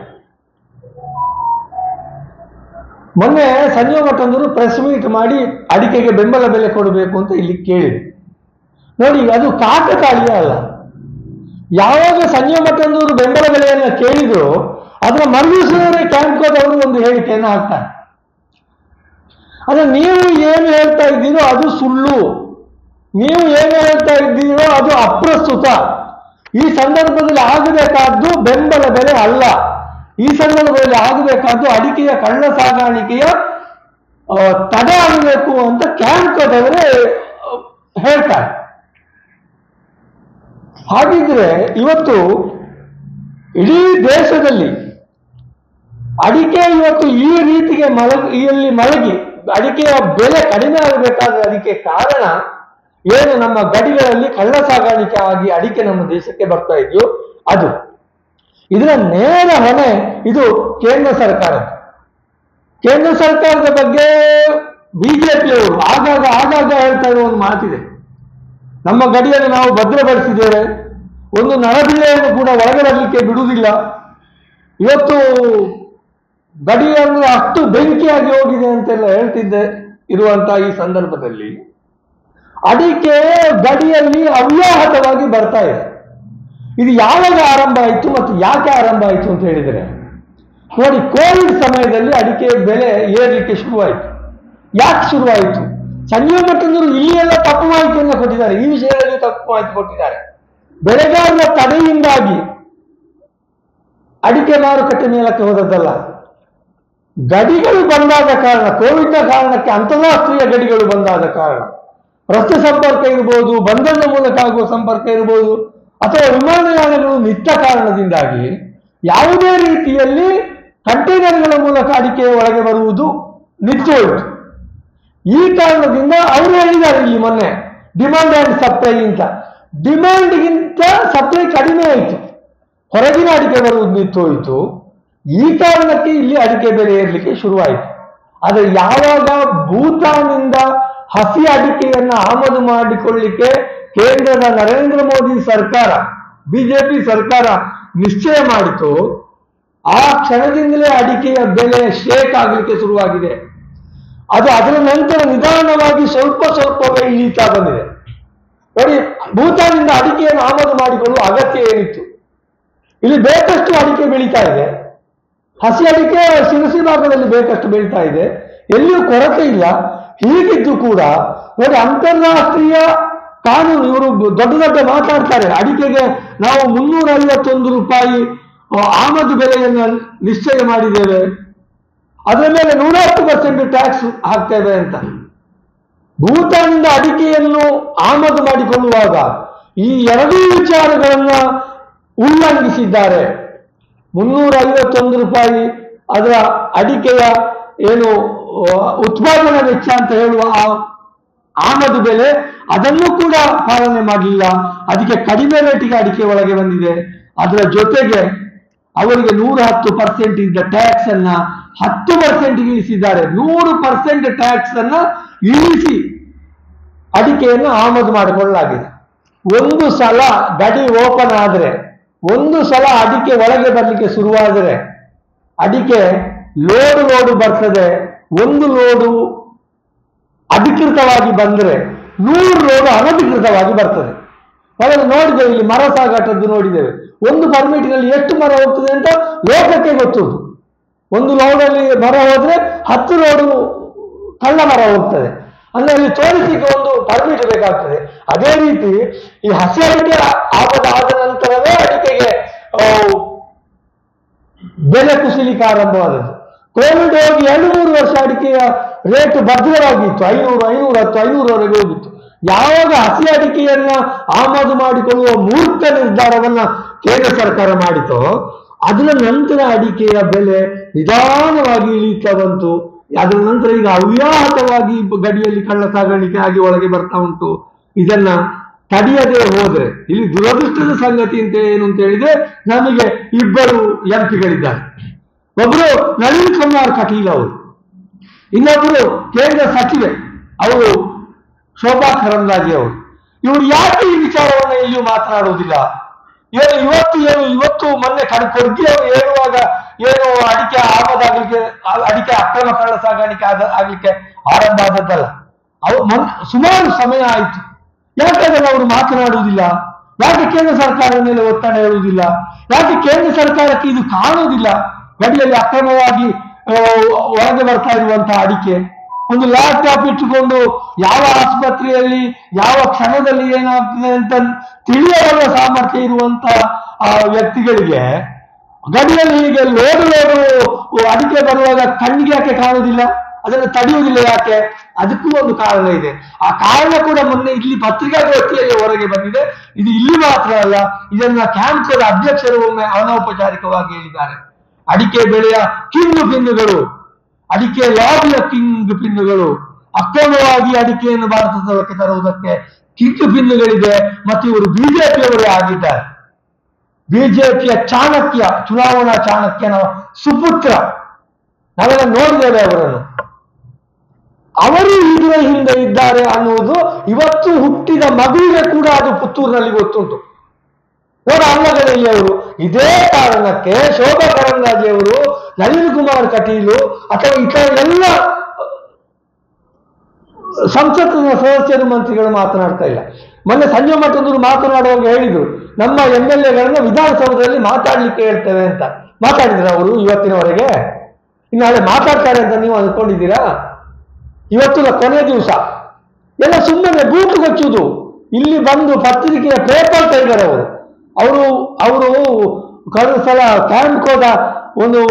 ಮೊನ್ನೆ ಸಂಜೀವ ಮಟ್ಟಂದರು ಪ್ರೆಸ್ ಮೀಟ್ ಮಾಡಿ ಅಡಿಕೆಗೆ ಬೆಂಬಲ ಬೆಲೆ ಕೊಡಬೇಕು ಅಂತ ಇಲ್ಲಿ ಕೇಳಿದೆ. ನೋಡಿ, ಅದು ಕಾಕತಾಳೀಯ ಅಲ್ಲ. ಯಾವಾಗ ಸಂಜೀವ ಮಠಂದವರು ಬೆಂಬಲ ಬೆಲೆಯನ್ನು ಕೇಳಿದ್ರು, ಅದರ ಮರುದಿವಸವೇ ಕ್ಯಾಂಪ್ಕೋದವರು ಒಂದು ಹೇಳಿಕೆಯನ್ನು ಹಾಕ್ತಾರೆ. ಅಂದ್ರೆ ನೀವು ಏನು ಹೇಳ್ತಾ ಇದ್ದೀರೋ ಅದು ಸುಳ್ಳು. ನೀವು ಏನು ಹೇಳ್ತಾ ಇದ್ದೀರೋ ಅದು ಅಪ್ರಸ್ತುತ. ಈ ಸಂದರ್ಭದಲ್ಲಿ ಆಗಬೇಕಾದ್ದು ಬೆಂಬಲ ಬೆಲೆ ಅಲ್ಲ. ಈ ಸಂದರ್ಭದಲ್ಲಿ ಆಗಬೇಕಾದ್ದು ಅಡಿಕೆಯ ಕಳ್ಳ ಸಾಗಾಣಿಕೆಯ ತಡೆ ಆಗಬೇಕು ಅಂತ ಕ್ಯಾಂಪದವರೇ ಹೇಳ್ತಾರೆ. ಹಾಗಿದ್ರೆ ಇವತ್ತು ಇಡೀ ದೇಶದಲ್ಲಿ ಅಡಿಕೆ ಇವತ್ತು ಈ ರೀತಿಗೆ ಮಲಗಿಯಲ್ಲಿ ಮಲಗಿ, ಅಡಿಕೆಯ ಬೆಲೆ ಕಡಿಮೆ ಆಗಬೇಕಾದ್ರೆ ಅದಕ್ಕೆ ಕಾರಣ ಏನು ನಮ್ಮ ಗಡಿಗಳಲ್ಲಿ ಕಳ್ಳ ಸಾಗಾಣಿಕೆ ಆಗಿ ಅಡಿಕೆ ನಮ್ಮ ದೇಶಕ್ಕೆ ಬರ್ತಾ ಇದೆಯೋ ಅದು. ಇದರ ನೇರ ಹೊಣೆ ಇದು ಕೇಂದ್ರ ಸರ್ಕಾರ ಕೇಂದ್ರ ಸರ್ಕಾರದ ಬಗ್ಗೆ ಬಿಜೆಪಿಯವರು ಆಗಾಗ ಆಗಾಗ ಹೇಳ್ತಾ ಇರೋ ಒಂದು ಮಾತಿದೆ. ನಮ್ಮ ಗಡಿಯನ್ನು ನಾವು ಭದ್ರಪಡಿಸಿದ್ದೇವೆ. ಒಂದು ನರಬಿಲೆಯನ್ನು ಕೂಡ ಒಳಗೆ ಬರಲಿಕ್ಕೆ ಬಿಡುವುದಿಲ್ಲ. ಇವತ್ತು ಗಡಿಯನ್ನು ಅಷ್ಟು ಬೆಂಕಿಯಾಗಿ ಹೋಗಿದೆ ಅಂತೆಲ್ಲ ಹೇಳ್ತಿದ್ದೆ ಇರುವಂತಹ ಈ ಸಂದರ್ಭದಲ್ಲಿ. ಅಡಿಕೆ ಗಡಿಯಲ್ಲಿ ಅವ್ಯಾಹತವಾಗಿ ಬರ್ತಾ ಇದೆ. ಇದು ಯಾವಾಗ ಆರಂಭ ಆಯಿತು ಮತ್ತು ಯಾಕೆ ಆರಂಭ ಆಯಿತು ಅಂತ ಹೇಳಿದರೆ, ನೋಡಿ, ಕೋವಿಡ್ ಸಮಯದಲ್ಲಿ ಅಡಿಕೆ ಬೆಲೆ ಏರಲಿಕ್ಕೆ ಶುರುವಾಯಿತು. ಯಾಕೆ ಶುರುವಾಯಿತು? ಸಂಜೀವ ಮಟ್ಟಂದರು ಇಲ್ಲಿ ಎಲ್ಲ ತಪ್ಪು ಮಾಹಿತಿಯನ್ನು ಕೊಟ್ಟಿದ್ದಾರೆ. ಈ ವಿಷಯದಲ್ಲಿ ತಪ್ಪು ಮಾಹಿತಿ ಕೊಟ್ಟಿದ್ದಾರೆ. ಬೆಳೆಗಾರರ ತಡೆಯಿಂದಾಗಿ ಅಡಿಕೆ ಮಾರುಕಟ್ಟೆ ಮೇಲಕ್ಕೆ ಹೋದದ್ದಲ್ಲ. ಗಡಿಗಳು ಬಂದಾದ ಕಾರಣ, ಕೋವಿಡ್ನ ಕಾರಣಕ್ಕೆ ಅಂತಾರಾಷ್ಟ್ರೀಯ ಗಡಿಗಳು ಬಂದಾದ ಕಾರಣ ರಸ್ತೆ ಸಂಪರ್ಕ ಇರ್ಬೋದು, ಬಂದರಿನ ಮೂಲಕ ಆಗುವ ಸಂಪರ್ಕ ಇರ್ಬೋದು, ಅಥವಾ ವಿಮಾನಯಾನಗಳು ನಿತ್ತ ಕಾರಣದಿಂದಾಗಿ ಯಾವುದೇ ರೀತಿಯಲ್ಲಿ ಕಂಟೈನರ್ಗಳ ಮೂಲಕ ಅಡಿಕೆ ಒಳಗೆ ಬರುವುದು ನಿಂತು ಈ ಕಾರಣದಿಂದ ಅವರು ಹೇಳಿದ್ದಾರೆ ಇಲ್ಲಿ ಮೊನ್ನೆ ಡಿಮಾಂಡ್ ಆ್ಯಂಡ್ ಸಪ್ಲೈ ಅಂತ ಡಿಮ್ಯಾಂಡ್ಗಿಂತ ಸಪ್ಲೈ ಕಡಿಮೆ ಆಯಿತು. ಹೊರಗಿನ ಅಡಿಕೆ ಬರುವುದು ನಿಂತು ಹೋಯಿತು. ಈ ಕಾರಣಕ್ಕೆ ಇಲ್ಲಿ ಅಡಿಕೆ ಬೆಲೆ ಏರಲಿಕ್ಕೆ ಶುರುವಾಯಿತು. ಆದರೆ ಯಾವಾಗ ಭೂತಾನಿಂದ ಹಸಿ ಅಡಿಕೆಯನ್ನ ಆಮದು ಮಾಡಿಕೊಳ್ಳಿಕ್ಕೆ ಕೇಂದ್ರದ ನರೇಂದ್ರ ಮೋದಿ ಸರ್ಕಾರ, ಬಿಜೆಪಿ ಸರ್ಕಾರ ನಿಶ್ಚಯ ಮಾಡಿತು. ಆ ಕ್ಷಣದಿಂದಲೇ ಅಡಿಕೆಯ ಬೆಲೆ ಶೇಕ್ ಆಗಲಿಕ್ಕೆ ಶುರುವಾಗಿದೆ. ಅದು ಅದರ ನಂತರ ನಿಧಾನವಾಗಿ ಸ್ವಲ್ಪ ಸ್ವಲ್ಪವೇ ಇಳಿತಾ ಬಂದಿದೆ. ನೋಡಿ, ಭೂತಾನಿಂದ ಅಡಿಕೆಯನ್ನು ಆಮದು ಮಾಡಿಕೊಳ್ಳುವ ಅಗತ್ಯ ಏನಿತ್ತು? ಇಲ್ಲಿ ಬೇಕಷ್ಟು ಅಡಿಕೆ ಬೆಳೀತಾ ಇದೆ. ಹಸಿ ಅಡಿಕೆ ಶಿರಸಿ ಭಾಗದಲ್ಲಿ ಬೇಕಷ್ಟು ಬೆಳೀತಾ ಇದೆ. ಎಲ್ಲಿಯೂ ಕೊರತೆ ಇಲ್ಲ. ಹೀಗಿದ್ದು ಕೂಡ ನೋಡಿ ಅಂತಾರಾಷ್ಟ್ರೀಯ ಕಾನೂನು, ಇವರು ದೊಡ್ಡ ದೊಡ್ಡ ಮಾತಾಡ್ತಾರೆ. ಅಡಿಕೆಗೆ ನಾವು ಮುನ್ನೂರ ಐವತ್ತೊಂದು ರೂಪಾಯಿ ಆಮದು ಬೆಲೆಯನ್ನು ನಿಶ್ಚಯ ಮಾಡಿದ್ದೇವೆ. ಅದರ ಮೇಲೆ ನೂರ ಹತ್ತು ಪರ್ಸೆಂಟ್ ಟ್ಯಾಕ್ಸ್ ಹಾಕ್ತೇವೆ ಅಂತ. ಭೂತಾನಿಂದ ಅಡಿಕೆಯನ್ನು ಆಮದು ಮಾಡಿಕೊಳ್ಳುವಾಗ ಈ ಎರಡೂ ವಿಚಾರಗಳನ್ನ ಉಲ್ಲಂಘಿಸಿದ್ದಾರೆ. ಮುನ್ನೂರ ಐವತ್ತೊಂದು ರೂಪಾಯಿ ಅದರ ಅಡಿಕೆಯ ಏನು ಉತ್ಪಾದನಾ ವೆಚ್ಚ ಅಂತ ಹೇಳುವ ಆ ಆಮದು ಬೆಲೆ ಅದನ್ನು ಕೂಡ ಪಾಲನೆ ಮಾಡಲಿಲ್ಲ. ಅದಕ್ಕೆ ಕಡಿಮೆ ರೇಟಿಗೆ ಅಡಿಕೆ ಒಳಗೆ ಬಂದಿದೆ. ಅದರ ಜೊತೆಗೆ ಅವರಿಗೆ ನೂರ ಹತ್ತು ಪರ್ಸೆಂಟ್ ಇದ್ದ ಟ್ಯಾಕ್ಸ್ ಅನ್ನ ಹತ್ತು ಪರ್ಸೆಂಟ್ ಇಳಿಸಿದ್ದಾರೆ. ನೂರು ಪರ್ಸೆಂಟ್ ಟ್ಯಾಕ್ಸ್ ಅನ್ನ ಇಳಿಸಿ ಅಡಿಕೆಯನ್ನು ಆಮದು ಮಾಡಿಕೊಳ್ಳಲಾಗಿದೆ. ಒಂದು ಸಲ ಗಡಿ ಓಪನ್ ಆದರೆ, ಒಂದು ಸಲ ಅಡಿಕೆ ಒಳಗೆ ಬರಲಿಕ್ಕೆ ಶುರುವಾದರೆ ಅಡಿಕೆ ಲೋಡು ಲೋಡು ಬರ್ತದೆ. ಒಂದು ಲೋಡು ಅಧಿಕೃತವಾಗಿ ಬಂದರೆ ನೂರು ಲೋಡು ಅನಧಿಕೃತವಾಗಿ ಬರ್ತದೆ. ಮೊದಲು ನೋಡಿದ್ದೇವೆ, ಇಲ್ಲಿ ಮರ ಸಾಗಾಟದ್ದು ನೋಡಿದ್ದೇವೆ. ಒಂದು ಪರ್ಮಿಟ್ನಲ್ಲಿ ಎಷ್ಟು ಮರ ಹೋಗ್ತದೆ ಅಂತ ಲೋಕಕ್ಕೆ ಗೊತ್ತು ಒಂದು ಲೋಡಲ್ಲಿ ಮರ ಹೋದ್ರೆ ಹತ್ತು ಲೋಡು ಕಳ್ಳ ಮರ ಹೋಗ್ತದೆ. ಅಂದ್ರೆ ಅಲ್ಲಿ ತೋರಿಸಿಕ್ಕೆ ಒಂದು ಪರ್ಮಿಟ್ ಬೇಕಾಗ್ತದೆ. ಅದೇ ರೀತಿ ಈ ಹಸಿ ಅಡಿಕೆ ಆಪದ ಆದ ನಂತರವೇ ಅಡಿಕೆಗೆ ಬೆಲೆ ಕುಸಿಲಿಕ್ಕೆ ಆರಂಭವಾದದ್ದು. ಕೋವಿಡ್ ಹೋಗಿ ಎರಡು ಮೂರು ವರ್ಷ ಅಡಿಕೆಯ ರೇಟ್ ಭದ್ರವಾಗಿತ್ತು. ಐನೂರು, ಐನೂರ ಹತ್ತು, ಐನೂರವರೆಗೆ ಹೋಗಿತ್ತು. ಯಾವಾಗ ಹಸಿ ಅಡಿಕೆಯನ್ನ ಆಮದು ಮಾಡಿಕೊಳ್ಳುವ ಮೂರ್ಖ ನಿರ್ಧಾರವನ್ನ ಕೇಂದ್ರ ಸರ್ಕಾರ ಮಾಡಿತೋ, ಅದರ ನಂತರ ಅಡಿಕೆಯ ಬೆಲೆ ನಿಧಾನವಾಗಿ ಇಳಿತಾ ಬಂತು. ಅದರ ನಂತರ ಈಗ ಅವ್ಯಾಹತವಾಗಿ ಗಡಿಯಲ್ಲಿ ಕಳ್ಳ ಸಾಗಾಣಿಕೆ ಆಗಿ ಒಳಗೆ ಬರ್ತಾ ಉಂಟು. ಇದನ್ನ ತಡೆಯದೆ ಹೋದ್ರೆ, ಇಲ್ಲಿ ದುರದೃಷ್ಟದ ಸಂಗತಿ ಅಂತ ಏನು ಅಂತ ಹೇಳಿದ್ರೆ, ನಮಗೆ ಇಬ್ಬರು ಎಂಪಿಗಳಿದ್ದಾರೆ ಒಬ್ಬರು ನಳಿನ್ ಕುಮಾರ್ ಕಟೀಲ್ ಅವರು. ಇನ್ನೊಬ್ರು ಕೇಂದ್ರ ಸಚಿವೆ ಅವರು ಶೋಭಾ ಕರಂದ್ಲಾಜೆ ಅವರು. ಇವರು ಯಾಕೆ ಈ ವಿಚಾರವನ್ನು ಎಲ್ಲಿಯೂ ಮಾತನಾಡುವುದಿಲ್ಲ? ಏನು ಇವತ್ತು ಏನು, ಇವತ್ತು ಮೊನ್ನೆ ಕಡ್ ಕೊಡ್ಗಿ ಅವರು ಹೇಳುವಾಗ ಏನು ಅಡಿಕೆ ಆಮದಾಗ್ಲಿಕ್ಕೆ, ಅಡಿಕೆ ಅಕ್ರಮ ಕಳ್ಳ ಸಾಗಾಣಿಕೆ ಆದ, ಆಗ್ಲಿಕ್ಕೆ ಆರಂಭ ಆದದ್ದಲ್ಲ. ಅವ್ರು ಮೊನ್, ಸುಮಾರು ಸಮಯ ಆಯಿತು. ಯಾಕೆ ಅದನ್ನು ಅವರು ಮಾತನಾಡುವುದಿಲ್ಲ? ಯಾಕೆ ಕೇಂದ್ರ ಸರ್ಕಾರದ ಮೇಲೆ ಒತ್ತಡ ಹೇಳುವುದಿಲ್ಲ? ಯಾಕೆ ಕೇಂದ್ರ ಸರ್ಕಾರಕ್ಕೆ ಇದು ಕಾಣುವುದಿಲ್ಲ? ಗಡಿಯಲ್ಲಿ ಅಕ್ರಮವಾಗಿ ಒಳಗೆ ಬರ್ತಾ ಇರುವಂತಹ ಅಡಿಕೆ. ಒಂದು ಲ್ಯಾಪ್ಟಾಪ್ ಇಟ್ಟುಕೊಂಡು ಯಾವ ಆಸ್ಪತ್ರೆಯಲ್ಲಿ, ಯಾವ ಕ್ಷಣದಲ್ಲಿ ಏನಾಗ್ತದೆ ಅಂತ ತಿಳಿಯಬಲ್ಲ ಸಾಮರ್ಥ್ಯ ಇರುವಂತ, ಆ, ವ್ಯಕ್ತಿಗಳಿಗೆ ಗಡಿಯಲ್ಲಿ ಹೀಗೆ ಲೋಡು ಲೋಡು ಅಡಿಕೆ ಬರುವಾಗ ಕಣ್ಣಿಗೆ ಯಾಕೆ ಕಾಣುವುದಿಲ್ಲ? ಅದನ್ನು ತಡೆಯುವುದಿಲ್ಲ ಯಾಕೆ? ಅದಕ್ಕೂ ಒಂದು ಕಾರಣ ಇದೆ. ಆ ಕಾರಣ ಕೂಡ ಮೊನ್ನೆ ಇಲ್ಲಿ ಪತ್ರಿಕಾಗೋಷ್ಠಿಯಲ್ಲಿ ಹೊರಗೆ ಬಂದಿದೆ. ಇದು ಇಲ್ಲಿ ಮಾತ್ರ ಅಲ್ಲ, ಇದನ್ನ ಕ್ಯಾಂಪ್ಸದ ಅಧ್ಯಕ್ಷರು ಒಮ್ಮೆ ಅನೌಪಚಾರಿಕವಾಗಿ ಹೇಳಿದ್ದಾರೆ. ಅಡಿಕೆ ಬೆಳೆಯ ಕಿಂಗ್ ಪಿನ್ನುಗಳು, ಅಡಿಕೆ ಲಾಬಿಯ ಕಿಂಗ್ ಪಿನ್ನುಗಳು, ಅಕ್ರಮವಾಗಿ ಅಡಿಕೆಯನ್ನು ಭಾರತದೊಳಕ್ಕೆ ತರುವುದಕ್ಕೆ ಕಿಂಗ್ ಪಿನ್ನುಗಳಿದೆ ಮತ್ತು ಇವರು ಬಿಜೆಪಿಯವರೇ ಆಗಿದ್ದಾರೆ. ಬಿಜೆಪಿಯ ಚಾಣಕ್ಯ, ಚುನಾವಣಾ ಚಾಣಕ್ಯನ ಸುಪುತ್ರ, ನಾವೆಲ್ಲ ನೋಡಿದ್ದೇವೆ ಅವರನ್ನು. ಅವರು ಇದರ ಹಿಂದೆ ಇದ್ದಾರೆ ಅನ್ನುವುದು ಇವತ್ತು ಹುಟ್ಟಿದ ಮಗುವಿಗೆ ಕೂಡ ಅದು ಪುತ್ತೂರಿನಲ್ಲಿ ಗೊತ್ತುಂಟು. ನೋಡ ಅವರು ಇದೇ ಕಾರಣಕ್ಕೆ ಶೋಭಾ ಕರಂದ್ಲಾಜೆ ಅವರು ನಳಿನ್ ಕುಮಾರ್ ಕಟೀಲು ಅಥವಾ ಇತರ ಎಲ್ಲ ಸಂಸತ್ತಿನ ಸದಸ್ಯರು ಮಂತ್ರಿಗಳು ಮಾತನಾಡ್ತಾ ಇಲ್ಲ. ಮೊನ್ನೆ ಸಂಜೆ ಮಟ್ಟದವರು ಮಾತನಾಡುವಾಗ ಹೇಳಿದ್ರು, ನಮ್ಮ ಎಂ ಎಲ್ ಎಗಳನ್ನ ವಿಧಾನಸೌಧದಲ್ಲಿ ಮಾತಾಡ್ಲಿಕ್ಕೆ ಹೇಳ್ತೇವೆ ಅಂತ. ಮಾತಾಡಿದ್ರು ಅವರು ಇವತ್ತಿನವರೆಗೆ? ನಾಳೆ ಮಾತಾಡ್ತಾರೆ ಅಂತ ನೀವು ಅಂದ್ಕೊಂಡಿದ್ದೀರಾ? ಇವತ್ತಿನ ಕೊನೆ ದಿವಸ. ಎಲ್ಲ ಸುಮ್ಮನೆ ಬೂಟು ಕೊಚ್ಚುದು ಇಲ್ಲಿ ಬಂದು ಪತ್ರಿಕೆಯ ಪೇಪರ್ ಟೈಗರ್ ಅವರು. ಅವರು ಅವರು ಕಳೆದ ಸಲ ಕ್ಯಾಂಪ್ಕೋದ ಒಂದು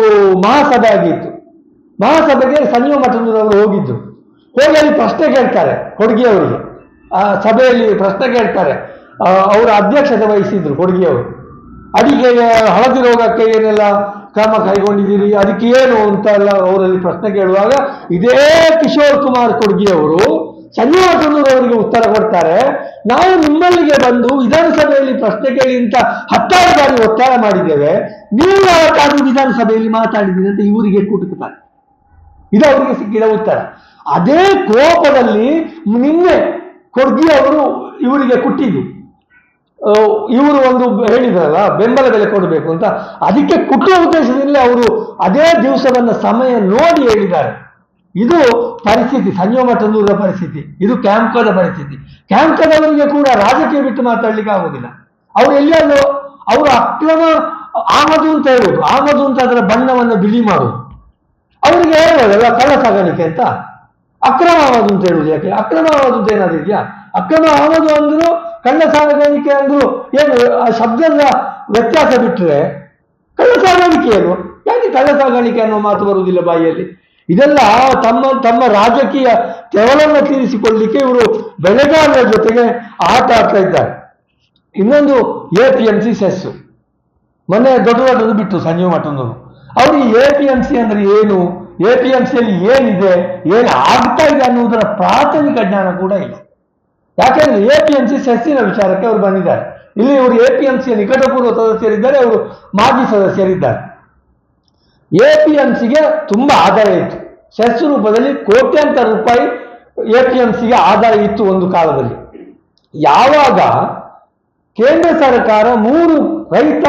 ಮಹಾಸಭೆ ಆಗಿತ್ತು. ಮಹಾಸಭೆಗೆ ಸಂಜೀವ ಮಠದವರು ಹೋಗಿದ್ರು. ಹೋಗಿ ಅಲ್ಲಿ ಪ್ರಶ್ನೆ ಕೇಳ್ತಾರೆ ಕೊಡ್ಗಿ ಅವರಿಗೆ ಆ ಸಭೆಯಲ್ಲಿ ಪ್ರಶ್ನೆ ಕೇಳ್ತಾರೆ. ಅವರ ಅಧ್ಯಕ್ಷತೆ ವಹಿಸಿದ್ರು ಕೊಡುಗೆಯವರು. ಅಡಿಗೆ, ಹಳದಿ ರೋಗಕ್ಕೆ ಏನೆಲ್ಲ ಕ್ರಮ ಕೈಗೊಂಡಿದ್ದೀರಿ, ಅದಕ್ಕೆ ಏನು ಅಂತ ಎಲ್ಲ ಅವರಲ್ಲಿ ಪ್ರಶ್ನೆ ಕೇಳುವಾಗ ಇದೇ ಕಿಶೋರ್ ಕುಮಾರ್ ಕೊಡ್ಗಿ ಅವರು ಅವರಿಗೆ ಉತ್ತರ ಕೊಡ್ತಾರೆ. ನಾವು ನಿಮ್ಮಲ್ಲಿಗೆ ಬಂದು ವಿಧಾನಸಭೆಯಲ್ಲಿ ಪ್ರಶ್ನೆ ಕೇಳಿ ಅಂತ ಹತ್ತಾರು ಬಾರಿ ಒತ್ತಾಯ ಮಾಡಿದ್ದೇವೆ. ನೀವು ಯಾವತ್ತಾದ್ರೂ ವಿಧಾನಸಭೆಯಲ್ಲಿ ಮಾತಾಡಿದ್ದೀರಿ ಅಂತ ಇವರಿಗೆ ಕುಟುಕುತ್ತಾರೆ ಇದು ಅವರಿಗೆ ಸಿಕ್ಕಿದ ಉತ್ತರ. ಅದೇ ಕೋಪದಲ್ಲಿ ನಿನ್ನೆ ಕೊಡ್ಗಿ ಅವರು ಇವರಿಗೆ ಕುಟ್ಟಿದ್ದು. ಇವರು ಒಂದು ಹೇಳಿದ್ರಲ್ಲ, ಬೆಂಬಲ ಬೆಲೆ ಕೊಡಬೇಕು ಅಂತ. ಅದಕ್ಕೆ ಕುಟ್ಟುವ ಉದ್ದೇಶದಿಂದಲೇ ಅವರು ಅದೇ ದಿವಸವನ್ನ ಸಮಯ ನೋಡಿ ಹೇಳಿದ್ದಾರೆ. ಇದು ಪರಿಸ್ಥಿತಿ ಸಂಜೀವ ಮಠದೂರ ಪರಿಸ್ಥಿತಿ, ಇದು ಕ್ಯಾಂಪ್ಕದ ಪರಿಸ್ಥಿತಿ. ಕ್ಯಾಂಪ್ಕದವರಿಗೆ ಕೂಡ ರಾಜಕೀಯ ಬಿಟ್ಟು ಮಾತಾಡ್ಲಿಕ್ಕೆ ಆಗೋದಿಲ್ಲ. ಅವರು ಎಲ್ಲೆಲ್ಲೋ ಅವರು ಅಕ್ರಮ ಆಮದು ಅಂತ ಹೇಳುವುದು ಆಮದು ಅಂತ ಅದರ ಬಣ್ಣವನ್ನು ಬಿಳಿ ಮಾಡುವುದು ಅವರಿಗೆ ಹೇಳುವುದಲ್ಲ ಕಳ್ಳ ಸಾಗಾಣಿಕೆ ಅಂತ. ಅಕ್ರಮ ಆಮದು ಅಂತ ಹೇಳುವುದು ಯಾಕೆ? ಅಕ್ರಮ ಆಮದು ಅಂತ ಏನಾದ್ರು ಇದೆಯಾ? ಅಕ್ರಮ ಆಮದು ಅಂದ್ರು ಕಳ್ಳ ಸಾಗಾಣಿಕೆ ಅಂದ್ರು, ಏನು, ಆ ಶಬ್ದದ ವ್ಯತ್ಯಾಸ ಬಿಟ್ಟರೆ ಕಳ್ಳ ಸಾಗಾಣಿಕೆ ಏನು? ಯಾಕೆ ಕಳ್ಳ ಸಾಗಾಣಿಕೆ ಅನ್ನೋ ಮಾತು ಬರುವುದಿಲ್ಲ ಬಾಯಿಯಲ್ಲಿ? ಇದೆಲ್ಲ ತಮ್ಮ ತಮ್ಮ ರಾಜಕೀಯ ತೆವಲನ್ನು ತೀರಿಸಿಕೊಳ್ಳಲಿಕ್ಕೆ ಇವರು ಬೆಳೆಗಾರರ ಜೊತೆಗೆ ಆಟ ಆಡ್ತಾ ಇದ್ದಾರೆ. ಇನ್ನೊಂದು A P M C cess ಮೊನ್ನೆ ದೊಡ್ಡ ದೊಡ್ಡದು ಬಿಟ್ಟು ಸಂಜೀವ್ ಮಠದವರು. ಅವರು ಎ ಪಿ ಎಂ ಸಿ ಅಂದ್ರೆ ಏನು? ಎ ಪಿ ಎಂ ಸಿಯಲ್ಲಿ ಏನಿದೆ? ಏನು ಆಗ್ತಾ ಇದೆ ಅನ್ನುವುದರ ಪ್ರಾಥಮಿಕ ಜ್ಞಾನ ಕೂಡ ಇಲ್ಲ. ಯಾಕೆಂದ್ರೆ ಎ ಪಿ ಎಂ ಸಿ ಸೆಸ್ಸಿನ ವಿಚಾರಕ್ಕೆ ಅವರು ಬಂದಿದ್ದಾರೆ. ಇಲ್ಲಿ ಇವರು ಎ ಪಿ ಎಂ ಸಿಯ ನಿಕಟಪೂರ್ವ ಸದಸ್ಯರಿದ್ದಾರೆ ಅವರು ಮಾಜಿ ಸದಸ್ಯರಿದ್ದಾರೆ. ಎ ಪಿ ಎಂ ಸಿಗೆ ತುಂಬ ಆದಾಯ ಇತ್ತು. ಸೆಸ್ ರೂಪದಲ್ಲಿ ಕೋಟ್ಯಾಂತರ ರೂಪಾಯಿ ಎ ಪಿ ಎಂ ಸಿಗೆ ಆದಾಯ ಇತ್ತು ಒಂದು ಕಾಲದಲ್ಲಿ. ಯಾವಾಗ ಕೇಂದ್ರ ಸರ್ಕಾರ ಮೂರು ರೈತ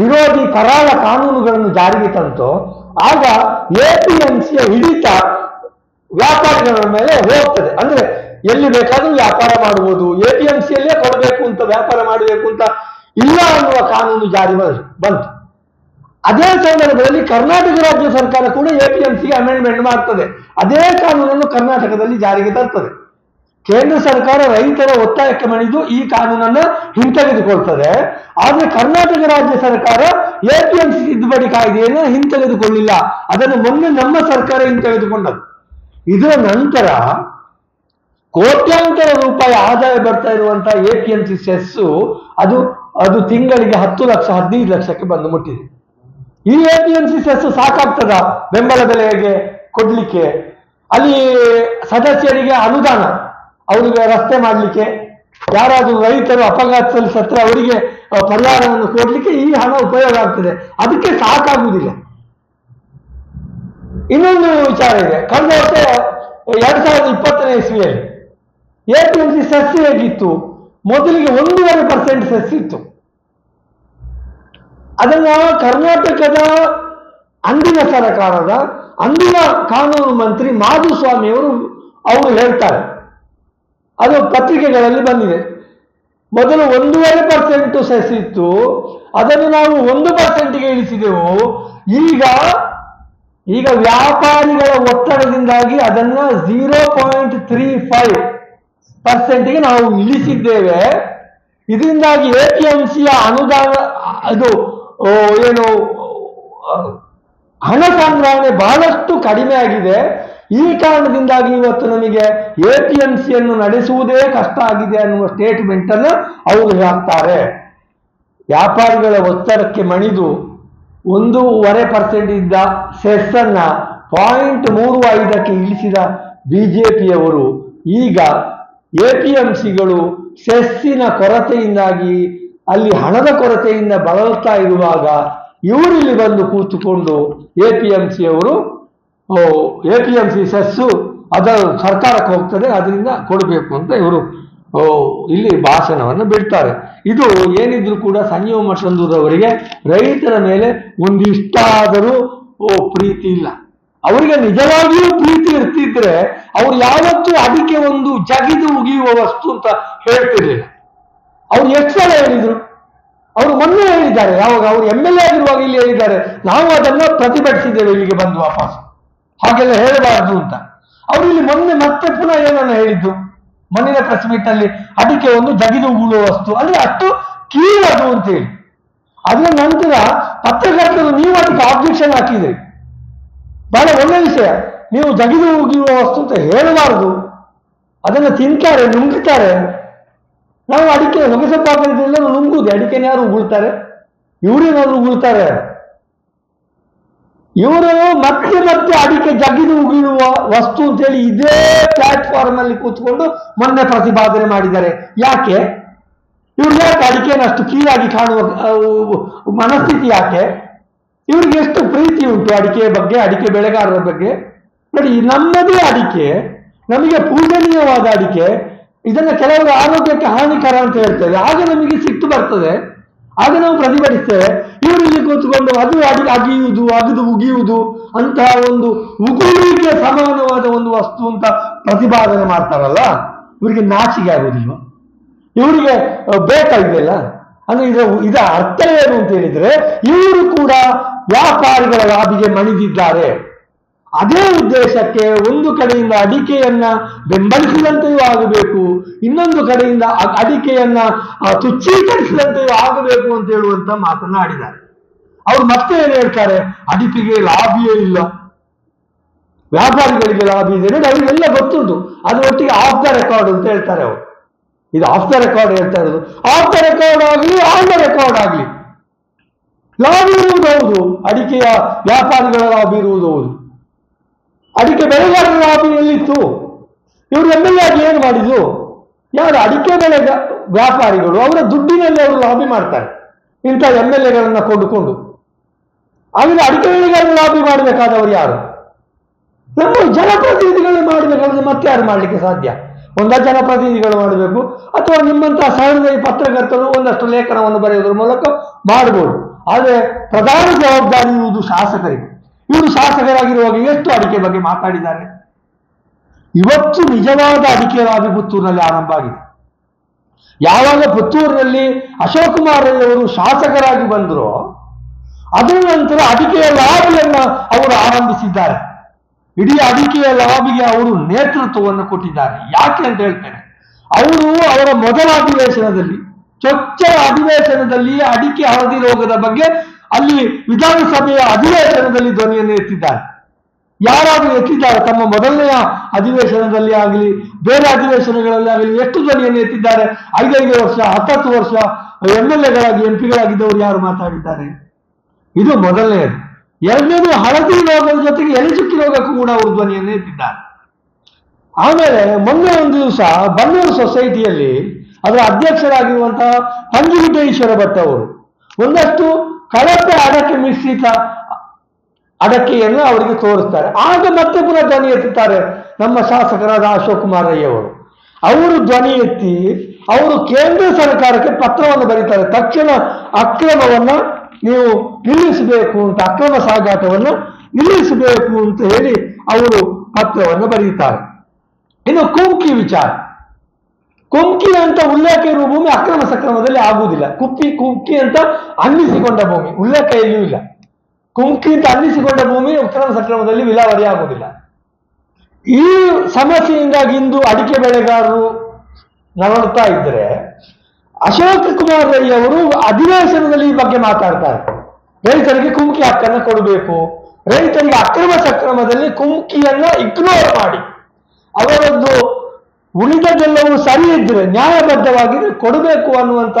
ವಿರೋಧಿ ಕರಾಳ ಕಾನೂನುಗಳನ್ನು ಜಾರಿಗೆ ತಂತೋ, ಆಗ ಎ ಪಿ ಎಂ ಸಿಯ ಹಿಡಿತ ವ್ಯಾಪಾರಿಗಳ ಮೇಲೆ ಹೋಗ್ತದೆ. ಅಂದ್ರೆ ಎಲ್ಲಿ ಬೇಕಾದ್ರೂ ವ್ಯಾಪಾರ ಮಾಡಬಹುದು. ಎ ಪಿ ಎಂ ಸಿಯಲ್ಲೇ ಕೊಡಬೇಕು ಅಂತ, ವ್ಯಾಪಾರ ಮಾಡಬೇಕು ಅಂತ ಇಲ್ಲ ಅನ್ನುವ ಕಾನೂನು ಜಾರಿ ಬಂತು. ಅದೇ ಸಂದರ್ಭದಲ್ಲಿ ಕರ್ನಾಟಕ ರಾಜ್ಯ ಸರ್ಕಾರ ಕೂಡ ಎ ಪಿ ಎಂ ಸಿಗೆ ಅಮೆಂಡ್ಮೆಂಟ್ ಮಾಡ್ತದೆ. ಅದೇ ಕಾನೂನನ್ನು ಕರ್ನಾಟಕದಲ್ಲಿ ಜಾರಿಗೆ ತರ್ತದೆ. ಕೇಂದ್ರ ಸರ್ಕಾರ ರೈತರ ಒತ್ತಾಯಕ್ಕೆ ಮಣಿದು ಈ ಕಾನೂನನ್ನು ಹಿಂತೆಗೆದುಕೊಳ್ತದೆ. ಆದ್ರೆ ಕರ್ನಾಟಕ ರಾಜ್ಯ ಸರ್ಕಾರ ಎಪಿಎಂಸಿ ತಿದ್ದುಪಡಿ ಕಾಯ್ದೆಯನ್ನು ಹಿಂತೆಗೆದುಕೊಳ್ಳಿಲ್ಲ. ಅದನ್ನು ಮೊನ್ನೆ ನಮ್ಮ ಸರ್ಕಾರ ಹಿಂತೆಗೆದುಕೊಂಡದ್ದು. ಇದರ ನಂತರ ಕೋಟ್ಯಾಂತರ ರೂಪಾಯಿ ಆದಾಯ ಬರ್ತಾ ಇರುವಂತಹ ಎಪಿಎಂಸಿ ಸೆಸ್ಸು ಅದು ಅದು ತಿಂಗಳಿಗೆ ಹತ್ತು ಲಕ್ಷ, ಹದಿನೈದು ಲಕ್ಷಕ್ಕೆ ಬಂದು ಮುಟ್ಟಿದೆ. ಈ ಎಪಿಎಂಸಿ ಸೆಸ್ ಸಾಕಾಗ್ತದ? ಬೆಂಬಲ ಬೆಲೆಗೆ ಕೊಡ್ಲಿಕ್ಕೆ? ಅಲ್ಲಿ ಸದಸ್ಯರಿಗೆ ಅನುದಾನ, ಅವರಿಗೆ ರಸ್ತೆ ಮಾಡಲಿಕ್ಕೆ, ಯಾರಾದರೂ ರೈತರು ಅಪಘಾತದಲ್ಲಿ ಸತ್ರ ಅವರಿಗೆ ಪರಿಹಾರವನ್ನು ಕೊಡ್ಲಿಕ್ಕೆ ಈ ಹಣ ಉಪಯೋಗ ಆಗ್ತದೆ. ಅದಕ್ಕೆ ಸಾಕಾಗುವುದಿಲ್ಲ. ಇನ್ನೊಂದು ವಿಚಾರ ಇದೆ. ಕಳೆದ ವರ್ಷ, ಎರಡ್ ಸಾವಿರದ ಇಪ್ಪತ್ತನೇ ಇಸ್ವಿಯಲ್ಲಿ A P M C cess ಹೇಗಿತ್ತು? ಮೊದಲಿಗೆ ಒಂದೂವರೆ ಪರ್ಸೆಂಟ್ ಸೆಸ್ ಇತ್ತು ಅದನ್ನ ಕರ್ನಾಟಕದ ಅಂದಿನ ಸರ್ಕಾರದ, ಅಂದಿನ ಕಾನೂನು ಮಂತ್ರಿ ಮಾಧುಸ್ವಾಮಿಯವರು ಅವರು ಹೇಳ್ತಾರೆ. ಅದು ಪತ್ರಿಕೆಗಳಲ್ಲಿ ಬಂದಿದೆ. ಮೊದಲು ಒಂದೂವರೆ ಪರ್ಸೆಂಟ್ ಸೆಸ್ ಇತ್ತು, ಅದನ್ನು ನಾವು ಒಂದು ಪರ್ಸೆಂಟ್ಗೆ ಇಳಿಸಿದೆವು. ಈಗ ಈಗ ವ್ಯಾಪಾರಿಗಳ ಒತ್ತಡದಿಂದಾಗಿ ಅದನ್ನ ಝೀರೋ ಪಾಯಿಂಟ್ ತ್ರೀ ಫೈವ್ ಪರ್ಸೆಂಟ್ಗೆ ನಾವು ಇಳಿಸಿದ್ದೇವೆ. ಇದರಿಂದಾಗಿ ಎ ಪಿ ಎಂ ಸಿಯ ಅನುದಾನ, ಅದು ಏನು ಹಣ ಸಂಗ್ರಹಣೆ ಬಹಳಷ್ಟು ಕಡಿಮೆ ಆಗಿದೆ. ಈ ಕಾರಣದಿಂದಾಗಿ ಇವತ್ತು ನಮಗೆ ಎ ಪಿ ಎಂ ಸಿಯನ್ನು ನಡೆಸುವುದೇ ಕಷ್ಟ ಆಗಿದೆ ಅನ್ನುವ ಸ್ಟೇಟ್ಮೆಂಟ್ ಅನ್ನು ಅವರು ಹಾಕ್ತಾರೆ. ವ್ಯಾಪಾರಿಗಳ ಒತ್ತಡಕ್ಕೆ ಮಣಿದು ಒಂದೂವರೆ ಪರ್ಸೆಂಟ್ ಇದ್ದ ಸೆಸ್ ಅನ್ನ ಪಾಯಿಂಟ್ ಮೂರು ಐದಕ್ಕೆ ಇಳಿಸಿದ ಬಿಜೆಪಿಯವರು ಈಗ ಎ ಪಿ ಎಂ ಸಿಗಳು ಸೆಸ್ಸಿನ ಕೊರತೆಯಿಂದಾಗಿ ಅಲ್ಲಿ ಹಣದ ಕೊರತೆಯಿಂದ ಬಳಲ್ತಾ ಇರುವಾಗ ಇವರಿಲ್ಲಿ ಬಂದು ಕೂತುಕೊಂಡು A P M ಸಿಯವರು A P M C cess ಅದರ ಸರ್ಕಾರಕ್ಕೆ ಹೋಗ್ತದೆ, ಅದರಿಂದ ಕೊಡಬೇಕು ಅಂತ ಇವರು ಇಲ್ಲಿ ಭಾಷಣವನ್ನು ಬಿಡ್ತಾರೆ ಇದು ಏನಿದ್ರು ಕೂಡ ಸಂಜೀವ ಮಠಂದೂರವರಿಗೆ ರೈತರ ಮೇಲೆ ಒಂದಿಷ್ಟಾದರೂ, ಓ, ಪ್ರೀತಿ ಇಲ್ಲ. ಅವರಿಗೆ ನಿಜವಾಗಿಯೂ ಪ್ರೀತಿ ಇರ್ತಿದ್ರೆ ಅವ್ರು ಯಾವತ್ತೂ ಅದಕ್ಕೆ ಒಂದು ಜಗಿದು ಉಗಿಯುವ ವಸ್ತು ಅಂತ ಹೇಳ್ತಿರ್ಲಿಲ್ಲ. ಅವ್ರು ಎಷ್ಟು ಸಲ ಹೇಳಿದ್ರು. ಅವರು ಮೊನ್ನೆ ಹೇಳಿದ್ದಾರೆ. ಯಾವಾಗ ಅವರು ಎಂ ಎಲ್ ಎ ಆಗಿರುವಾಗ ಇಲ್ಲಿ ಹೇಳಿದ್ದಾರೆ. ನಾವು ಅದನ್ನು ಪ್ರತಿಭಟಿಸಿದ್ದೇವೆ ಇಲ್ಲಿಗೆ ಬಂದು ವಾಪಸ್. ಹಾಗೆಲ್ಲ ಹೇಳಬಾರದು ಅಂತ. ಅವರು ಇಲ್ಲಿ ಮೊನ್ನೆ ಮತ್ತೆ ಪುನಃ ಏನನ್ನ ಹೇಳಿದ್ದು? ಮಣ್ಣಿನ ಪ್ರೆಸ್ ಮೀಟ್ ಅದಕ್ಕೆ ಒಂದು ಜಗಿದು ಉಗುಳುವ ವಸ್ತು. ಅಂದ್ರೆ ಅಷ್ಟು ಕೀಳದು ಅಂತ ಹೇಳಿ. ಅದರ ನಂತರ ಪತ್ರಕರ್ತರು ನೀವು ಅದಕ್ಕೆ ಆಬ್ಜೆಕ್ಷನ್ ಹಾಕಿದ್ರಿ. ಬಹಳ ಒಳ್ಳೆ ವಿಷಯ. ನೀವು ಜಗಿದು ಉಗಿಯುವ ವಸ್ತು ಅಂತ ಹೇಳಬಾರದು. ಅದನ್ನು ತಿಂತಾರೆ, ನುಂಗ್ತಾರೆ. ನಾವು ಅಡಿಕೆ ಹೊಗೆಸ ಪಾತ್ರದಿಂದ ನುಂಗುದು. ಅಡಿಕೆನ ಯಾರು ಉಗುಳ್ತಾರೆ? ಇವರೇನಾದ್ರು ಉಗುಳ್ತಾರೆ? ಇವರು ಮತ್ತೆ ಮತ್ತೆ ಅಡಿಕೆ ಜಗಿದು ಉಗಿಳುವ ವಸ್ತು ಅಂತೇಳಿ ಇದೇ ಪ್ಲಾಟ್ಫಾರ್ಮ್ ಅಲ್ಲಿ ಕೂತ್ಕೊಂಡು ಮೊನ್ನೆ ಪ್ರತಿಪಾದನೆ ಮಾಡಿದ್ದಾರೆ. ಯಾಕೆ? ಇವ್ರು ಯಾಕೆ ಅಡಿಕೆನ ಅಷ್ಟು ಕೀಳಾಗಿ ಕಾಣುವ ಮನಸ್ಥಿತಿ ಯಾಕೆ? ಇವ್ರಿಗೆ ಎಷ್ಟು ಪ್ರೀತಿ ಉಂಟು ಅಡಿಕೆಯ ಬಗ್ಗೆ, ಅಡಿಕೆ ಬೆಳೆಗಾರರ ಬಗ್ಗೆ? ನೋಡಿ, ನಮ್ಮದೇ ಅಡಿಕೆ, ನಮಗೆ ಪೂಜನೀಯವಾದ ಅಡಿಕೆ ಇದನ್ನ ಕೆಲವರು ಆರೋಗ್ಯಕ್ಕೆ ಹಾನಿಕರ ಅಂತ ಹೇಳ್ತೇವೆ ಆಗ ನಮಗೆ ಸಿಟ್ಟು ಬರ್ತದೆ. ಆಗ ನಾವು ಪ್ರತಿಭಟಿಸ್ತೇವೆ. ಇವರು ಇಲ್ಲಿ ಕೂತ್ಕೊಂಡು ಅದು ಅದು ಅಗಿಯುವುದು, ಅಗದು, ಉಗಿಯುವುದು ಅಂತಹ ಒಂದು ಉಗುಳಿಗೆ ಸಮಾನವಾದ ಒಂದು ವಸ್ತು ಅಂತ ಪ್ರತಿಪಾದನೆ ಮಾಡ್ತಾರಲ್ಲ, ಇವರಿಗೆ ನಾಚಿಗೆ ಆಗುದಿಲ್ವ ಇವರಿಗೆ ಬೇಕಾಗಿಲ್ಲ ಅಂದ್ರೆ ಇದರ, ಇದ ಅರ್ಥ ಏನು ಅಂತ ಹೇಳಿದ್ರೆ, ಇವರು ಕೂಡ ವ್ಯಾಪಾರಿಗಳ ಲಾಭಿಗೆ ಮಣಿದಿದ್ದಾರೆ. ಅದೇ ಉದ್ದೇಶಕ್ಕೆ ಒಂದು ಕಡೆಯಿಂದ ಅಡಿಕೆಯನ್ನ ಬೆಂಬಲಿಸಿದಂತೆಯೂ ಆಗಬೇಕು, ಇನ್ನೊಂದು ಕಡೆಯಿಂದ ಅಡಿಕೆಯನ್ನ ತುಚ್ಚೀಕರಿಸಿದಂತೆಯೂ ಆಗಬೇಕು ಅಂತ ಹೇಳುವಂತ ಮಾತನಾಡಿದ್ದಾರೆ. ಅವ್ರು ಮತ್ತೆ ಏನ್ ಹೇಳ್ತಾರೆ? ಅಡಿಕೆಗೆ ಲಾಭಿಯೇ ಇಲ್ಲ. ವ್ಯಾಪಾರಿಗಳಿಗೆ ಲಾಭ ಇದೆ. ಅವರಿಗೆಲ್ಲ ಗೊತ್ತುಂಟು. ಅದು ಒಟ್ಟಿಗೆ ಆಫ್ ದ ರೆಕಾರ್ಡ್ ಅಂತ ಹೇಳ್ತಾರೆ ಅವರು. ಇದು ಆಫ್ ದ ರೆಕಾರ್ಡ್ ಹೇಳ್ತಾ ಇರೋದು. ಆಫ್ ದ ರೆಕಾರ್ಡ್ ಆಗಲಿ ಆನ್ ದ ರೆಕಾರ್ಡ್ ಆಗಲಿ. ಲಾಭ ಇರುವುದು ಹೌದು. ಅಡಿಕೆಯ ವ್ಯಾಪಾರಿಗಳ ಲಾಭ ಇರುವುದು ಹೌದು. ಅಡಿಕೆ ಬೆಳೆಗಾರರ ಲಾಭ ಎಲ್ಲಿತ್ತು? ಇವರು ಎಂ ಎಲ್ ಆಗಿ ಏನು ಮಾಡಿದ್ರು? ಯಾರು ಅಡಿಕೆ ಬೆಳೆ ವ್ಯಾಪಾರಿಗಳು, ಅವರ ದುಡ್ಡಿನಲ್ಲಿ ಅವರು ಲಾಬಿ ಮಾಡ್ತಾರೆ. ಇಂಥ ಎಂ ಎಲ್ ಎಗಳನ್ನ ಕೊಂಡುಕೊಂಡು. ಆಮೇಲೆ ಅಡಿಕೆ ಬೆಳೆಗಾರರು ಲಾಬಿ ಮಾಡಬೇಕಾದವರು ಯಾರು? ನಮ್ಮ ಜನಪ್ರತಿನಿಧಿಗಳು ಮಾಡಬೇಕಾದ್ರೆ ಮತ್ತೆ ಯಾರು ಮಾಡಲಿಕ್ಕೆ ಸಾಧ್ಯ? ಒಂದ ಜನಪ್ರತಿನಿಧಿಗಳು ಮಾಡಬೇಕು, ಅಥವಾ ನಿಮ್ಮಂತಹ ಸಹೃದಯ ಪತ್ರಕರ್ತರು ಒಂದಷ್ಟು ಲೇಖನವನ್ನು ಬರೆಯುವುದರ ಮೂಲಕ ಮಾಡಬಹುದು ಆದರೆ ಪ್ರಧಾನ ಜವಾಬ್ದಾರಿ ಇರುವುದು ಶಾಸಕರಿಗೆ. ಇವರು ಶಾಸಕರಾಗಿರುವಾಗ ಎಷ್ಟು ಅಡಿಕೆ ಬಗ್ಗೆ ಮಾತಾಡಿದ್ದಾರೆ? ಇವತ್ತು ನಿಜವಾದ ಅಡಿಕೆ ರಾಜು ಪುತ್ತೂರಿನಲ್ಲಿ ಆರಂಭ ಆಗಿದೆ. ಯಾವಾಗ ಪುತ್ತೂರಿನಲ್ಲಿ ಅಶೋಕ್ ಕುಮಾರ್ ಅವರು ಶಾಸಕರಾಗಿ ಬಂದರೋ, ಅದರ ನಂತರ ಅಡಿಕೆಯ ಲಾಭಿಯನ್ನ ಅವರು ಆರಂಭಿಸಿದ್ದಾರೆ. ಇಡೀ ಅಡಿಕೆಯ ಲಾಬಿಗೆ ಅವರು ನೇತೃತ್ವವನ್ನು ಕೊಟ್ಟಿದ್ದಾರೆ. ಯಾಕೆ ಅಂತ ಹೇಳ್ತೇನೆ, ಅವರು ಅವರ ಮೊದಲ ಅಧಿವೇಶನದಲ್ಲಿ, ಚೊಚ್ಚಲ ಅಧಿವೇಶನದಲ್ಲಿ ಅಡಿಕೆ ಹಳದಿ ರೋಗದ ಬಗ್ಗೆ ಅಲ್ಲಿ ವಿಧಾನಸಭೆಯ ಅಧಿವೇಶನದಲ್ಲಿ ಧ್ವನಿಯನ್ನು ಎತ್ತಿದ್ದಾರೆ. ಯಾರಾದರೂ ಎತ್ತಿದ್ದಾರೆ, ತಮ್ಮ ಮೊದಲನೆಯ ಅಧಿವೇಶನದಲ್ಲಿ ಆಗಲಿ, ಬೇರೆ ಅಧಿವೇಶನಗಳಲ್ಲಿ ಆಗಲಿ ಎಷ್ಟು ಧ್ವನಿಯನ್ನು ಎತ್ತಿದ್ದಾರೆ? ಐದೈದು ವರ್ಷ, ಹತ್ತತ್ತು ವರ್ಷ ಎಂ ಎಲ್ ಎಗಳಾಗಿ ಎಂ ಪಿಗಳಾಗಿದ್ದವರು ಯಾರು ಮಾತಾಡಿದ್ದಾರೆ? ಇದು ಮೊದಲನೆಯದು. ಎರಡನೇದು ಹಳದಿ ರೋಗದ ಜೊತೆಗೆ ಎಲೆಚುಕ್ಕಿ ರೋಗಕ್ಕೂ ಕೂಡ ಅವರು ಧ್ವನಿಯನ್ನು ಎತ್ತಿದ್ದಾರೆ. ಆಮೇಲೆ ಮೊನ್ನೆ ಒಂದು ದಿವಸ ಬನ್ನೂರು ಸೊಸೈಟಿಯಲ್ಲಿ ಅದರ ಅಧ್ಯಕ್ಷರಾಗಿರುವಂತಹ ಪಂಜುಗುಡ್ಡೇಶ್ವರ ಭಟ್ ಅವರು ಒಂದಷ್ಟು ಕಳಪೆ ಅಡಕೆ ಮಿಶ್ರಿತ ಅಡಕೆಯನ್ನು ಅವರಿಗೆ ತೋರಿಸ್ತಾರೆ. ಆಗ ಮತ್ತೆ ಪುನಃ ಧ್ವನಿ ಎತ್ತುತ್ತಾರೆ ನಮ್ಮ ಶಾಸಕರಾದ ಅಶೋಕ್ ಅವರು ಅವರು ಧ್ವನಿ ಎತ್ತಿ, ಅವರು ಕೇಂದ್ರ ಸರ್ಕಾರಕ್ಕೆ ಪತ್ರವನ್ನು ಬರೀತಾರೆ. ತಕ್ಷಣ ಅಕ್ರಮವನ್ನು ನೀವು ನಿಲ್ಲಿಸಬೇಕು ಅಂತ, ಅಕ್ರಮ ಸಾಗಾಟವನ್ನು ನಿಲ್ಲಿಸಬೇಕು ಅಂತ ಹೇಳಿ ಅವರು ಪತ್ರವನ್ನು ಬರೆಯುತ್ತಾರೆ ಇನ್ನು ಕುಂಕಿ ವಿಚಾರ. ಕುಂಕಿ ಅಂತ ಉಲ್ಲೇಖ ಇರುವ ಭೂಮಿ ಅಕ್ರಮ ಸಕ್ರಮದಲ್ಲಿ ಆಗುವುದಿಲ್ಲ. ಕುಪ್ಪಿ ಕುಂಕಿ ಅಂತ ಅನ್ನಿಸಿಕೊಂಡ ಭೂಮಿ, ಉಲ್ಲೇಖ ಎಲ್ಲಿಯೂ ಇಲ್ಲ. ಕುಂಕಿ ಅಂತ ಅನ್ನಿಸಿಕೊಂಡ ಭೂಮಿ ಉತ್ತರ ಸಕ್ರಮದಲ್ಲಿ ವಿಲಾವರಿ ಆಗುವುದಿಲ್ಲ. ಈ ಸಮಸ್ಯೆಯಿಂದಾಗಿ ಇಂದು ಅಡಿಕೆ ಬೆಳೆಗಾರರು ನರಳುತ್ತಾ ಇದ್ರೆ, ಅಶೋಕ್ ಕುಮಾರ್ ರೈ ಅವರು ಅಧಿವೇಶನದಲ್ಲಿ ಈ ಬಗ್ಗೆ ಮಾತಾಡ್ತಾರೆ ರೈತರಿಗೆ ಕುಂಕಿ ಹಕ್ಕನ್ನು ಕೊಡಬೇಕು. ರೈತರಿಗೆ ಅಕ್ರಮ ಸಕ್ರಮದಲ್ಲಿ ಕುಮ್ಕಿಯನ್ನ ಇಗ್ನೋರ್ ಮಾಡಿ. ಅವರದ್ದು ಉಳಿದದೆಲ್ಲವೂ ಸರಿ ಇದ್ರೆ ನ್ಯಾಯಬದ್ಧವಾಗಿ ಕೊಡಬೇಕು ಅನ್ನುವಂತ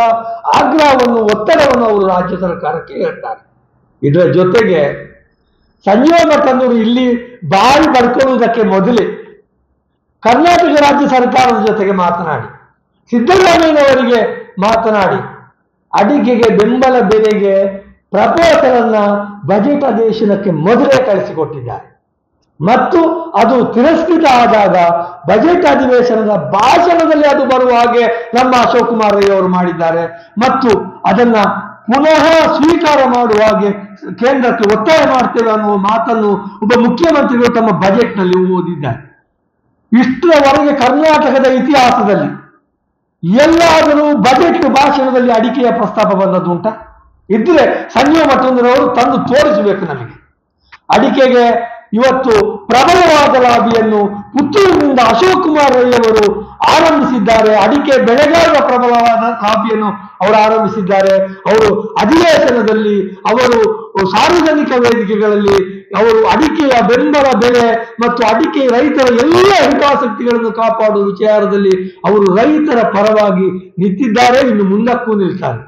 ಆಗ್ರಹವನ್ನು, ಒತ್ತಡವನ್ನು ಅವರು ರಾಜ್ಯ ಸರ್ಕಾರಕ್ಕೆ ಹೇಳ್ತಾರೆ. ಇದರ ಜೊತೆಗೆ ಸಂಜೀವ ತಂದೂರು ಇಲ್ಲಿ ಬಾಯಿ ಪಡ್ಕೊಳ್ಳುವುದಕ್ಕೆ ಮೊದಲೇ ಕರ್ನಾಟಕ ರಾಜ್ಯ ಸರ್ಕಾರದ ಜೊತೆಗೆ ಮಾತನಾಡಿ, ಸಿದ್ದರಾಮಯ್ಯನವರಿಗೆ ಮಾತನಾಡಿ, ಅಡಿಗೆಗೆ, ಬೆಂಬಲ ಬೆಲೆಗೆ ಪ್ರಪೋಸಲನ್ನ ಬಜೆಟ್ ಅಧಿವೇಶನಕ್ಕೆ ಮೊದಲೇ ಕಳಿಸಿಕೊಟ್ಟಿದ್ದಾರೆ. ಮತ್ತು ಅದು ತಿರಸ್ಕೃತ ಆದಾಗ ಬಜೆಟ್ ಅಧಿವೇಶನದ ಭಾಷಣದಲ್ಲಿ ಅದು ಬರುವ ಹಾಗೆ ನಮ್ಮ ಅಶೋಕ್ ಕುಮಾರ್ ರೈ ಅವರು ಮಾಡಿದ್ದಾರೆ. ಮತ್ತು ಅದನ್ನ ಪುನಃ ಸ್ವೀಕಾರ ಮಾಡುವ ಹಾಗೆ ಕೇಂದ್ರಕ್ಕೆ ಒತ್ತಾಯ ಮಾಡ್ತೇವೆ ಅನ್ನುವ ಮಾತನ್ನು ಒಬ್ಬ ಮುಖ್ಯಮಂತ್ರಿಗಳು ತಮ್ಮ ಬಜೆಟ್ನಲ್ಲಿ ಓದಿದ್ದಾರೆ. ಇಷ್ಟರವರೆಗೆ ಕರ್ನಾಟಕದ ಇತಿಹಾಸದಲ್ಲಿ ಎಲ್ಲಾದರೂ ಬಜೆಟ್ ಭಾಷಣದಲ್ಲಿ ಅಡಿಕೆಯ ಪ್ರಸ್ತಾಪ ಬಂದದ್ದುಂಟ? ಇದ್ರೆ ಸಂಜೀವ ಮತ್ತೊಂದರವರು ತಂದು ತೋರಿಸಬೇಕು ನಮಗೆ. ಅಡಿಕೆಗೆ ಇವತ್ತು ಪ್ರಬಲವಾದ ಲಾಬಿಯನ್ನು ಪುತ್ತೂರಿನಿಂದ ಅಶೋಕ್ ಕುಮಾರ್ ರೈಯವರು ಆರಂಭಿಸಿದ್ದಾರೆ. ಅಡಿಕೆ ಬೆಳೆಗಾರರ ಪ್ರಬಲವಾದ ಲಾಬಿಯನ್ನು ಅವರು ಆರಂಭಿಸಿದ್ದಾರೆ. ಅವರು ಅಧಿವೇಶನದಲ್ಲಿ ಅವರು ಸಾರ್ವಜನಿಕ ವೇದಿಕೆಗಳಲ್ಲಿ ಅವರು ಅಡಿಕೆಯ ಬೆಂಬಲ ಬೆಲೆ ಮತ್ತು ಅಡಿಕೆ ರೈತರ ಎಲ್ಲ ಹಿತಾಸಕ್ತಿಗಳನ್ನು ಕಾಪಾಡುವ ವಿಚಾರದಲ್ಲಿ ಅವರು ರೈತರ ಪರವಾಗಿ ನಿಂತಿದ್ದಾರೆ. ಇನ್ನು ಮುಂದಕ್ಕೂ ನಿಲ್ತಾರೆ.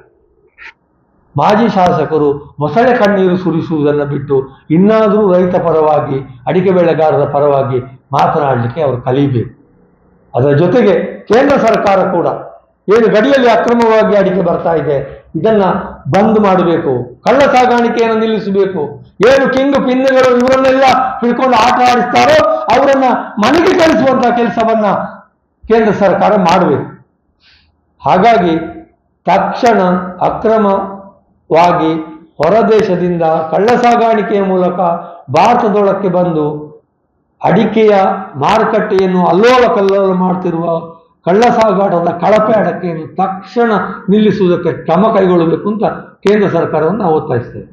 ಮಾಜಿ ಶಾಸಕರು ಮೊಸಳೆ ಕಣ್ಣೀರು ಸುರಿಸುವುದನ್ನು ಬಿಟ್ಟು ಇನ್ನಾದರೂ ರೈತ ಪರವಾಗಿ, ಅಡಿಕೆ ಬೆಳೆಗಾರರ ಪರವಾಗಿ ಮಾತನಾಡಲಿಕ್ಕೆ ಅವರು ಕಲಿಬೇಕು. ಅದರ ಜೊತೆಗೆ ಕೇಂದ್ರ ಸರ್ಕಾರ ಕೂಡ ಏನು ಗಡಿಯಲ್ಲಿ ಅಕ್ರಮವಾಗಿ ಅಡಿಕೆ ಬರ್ತಾ ಇದೆ, ಇದನ್ನ ಬಂದ್ ಮಾಡಬೇಕು, ಕಳ್ಳ ಸಾಗಾಣಿಕೆಯನ್ನು ನಿಲ್ಲಿಸಬೇಕು, ಏನು ಕಿಂಗ್ ಪಿನ್ನುಗಳು ಇವರನ್ನೆಲ್ಲ ಹಿಡ್ಕೊಂಡು ಆಟ ಆಡಿಸ್ತಾರೋ ಅವರನ್ನ ಮನೆಗೆ ಕಳಿಸುವಂತಹ ಕೆಲಸವನ್ನ ಕೇಂದ್ರ ಸರ್ಕಾರ ಮಾಡಬೇಕು. ಹಾಗಾಗಿ ತಕ್ಷಣ ಅಕ್ರಮವಾಗಿ ಹೊರದೇಶದಿಂದ ಕಳ್ಳ ಸಾಗಾಣಿಕೆಯ ಮೂಲಕ ಭಾರತದೊಳಕ್ಕೆ ಬಂದು ಅಡಿಕೆಯ ಮಾರುಕಟ್ಟೆಯನ್ನು ಅಲ್ಲೋಲ ಕಲ್ಲೋಲ ಮಾಡ್ತಿರುವ ಕಳ್ಳ ಸಾಗಾಟದ ಕಳಪೆ ಅಡಕೆಯನ್ನು ತಕ್ಷಣ ನಿಲ್ಲಿಸುವುದಕ್ಕೆ ಕ್ರಮ ಕೈಗೊಳ್ಳಬೇಕು ಅಂತ ಕೇಂದ್ರ ಸರ್ಕಾರವನ್ನು ನಾವು ಒತ್ತಾಯಿಸ್ತೇವೆ.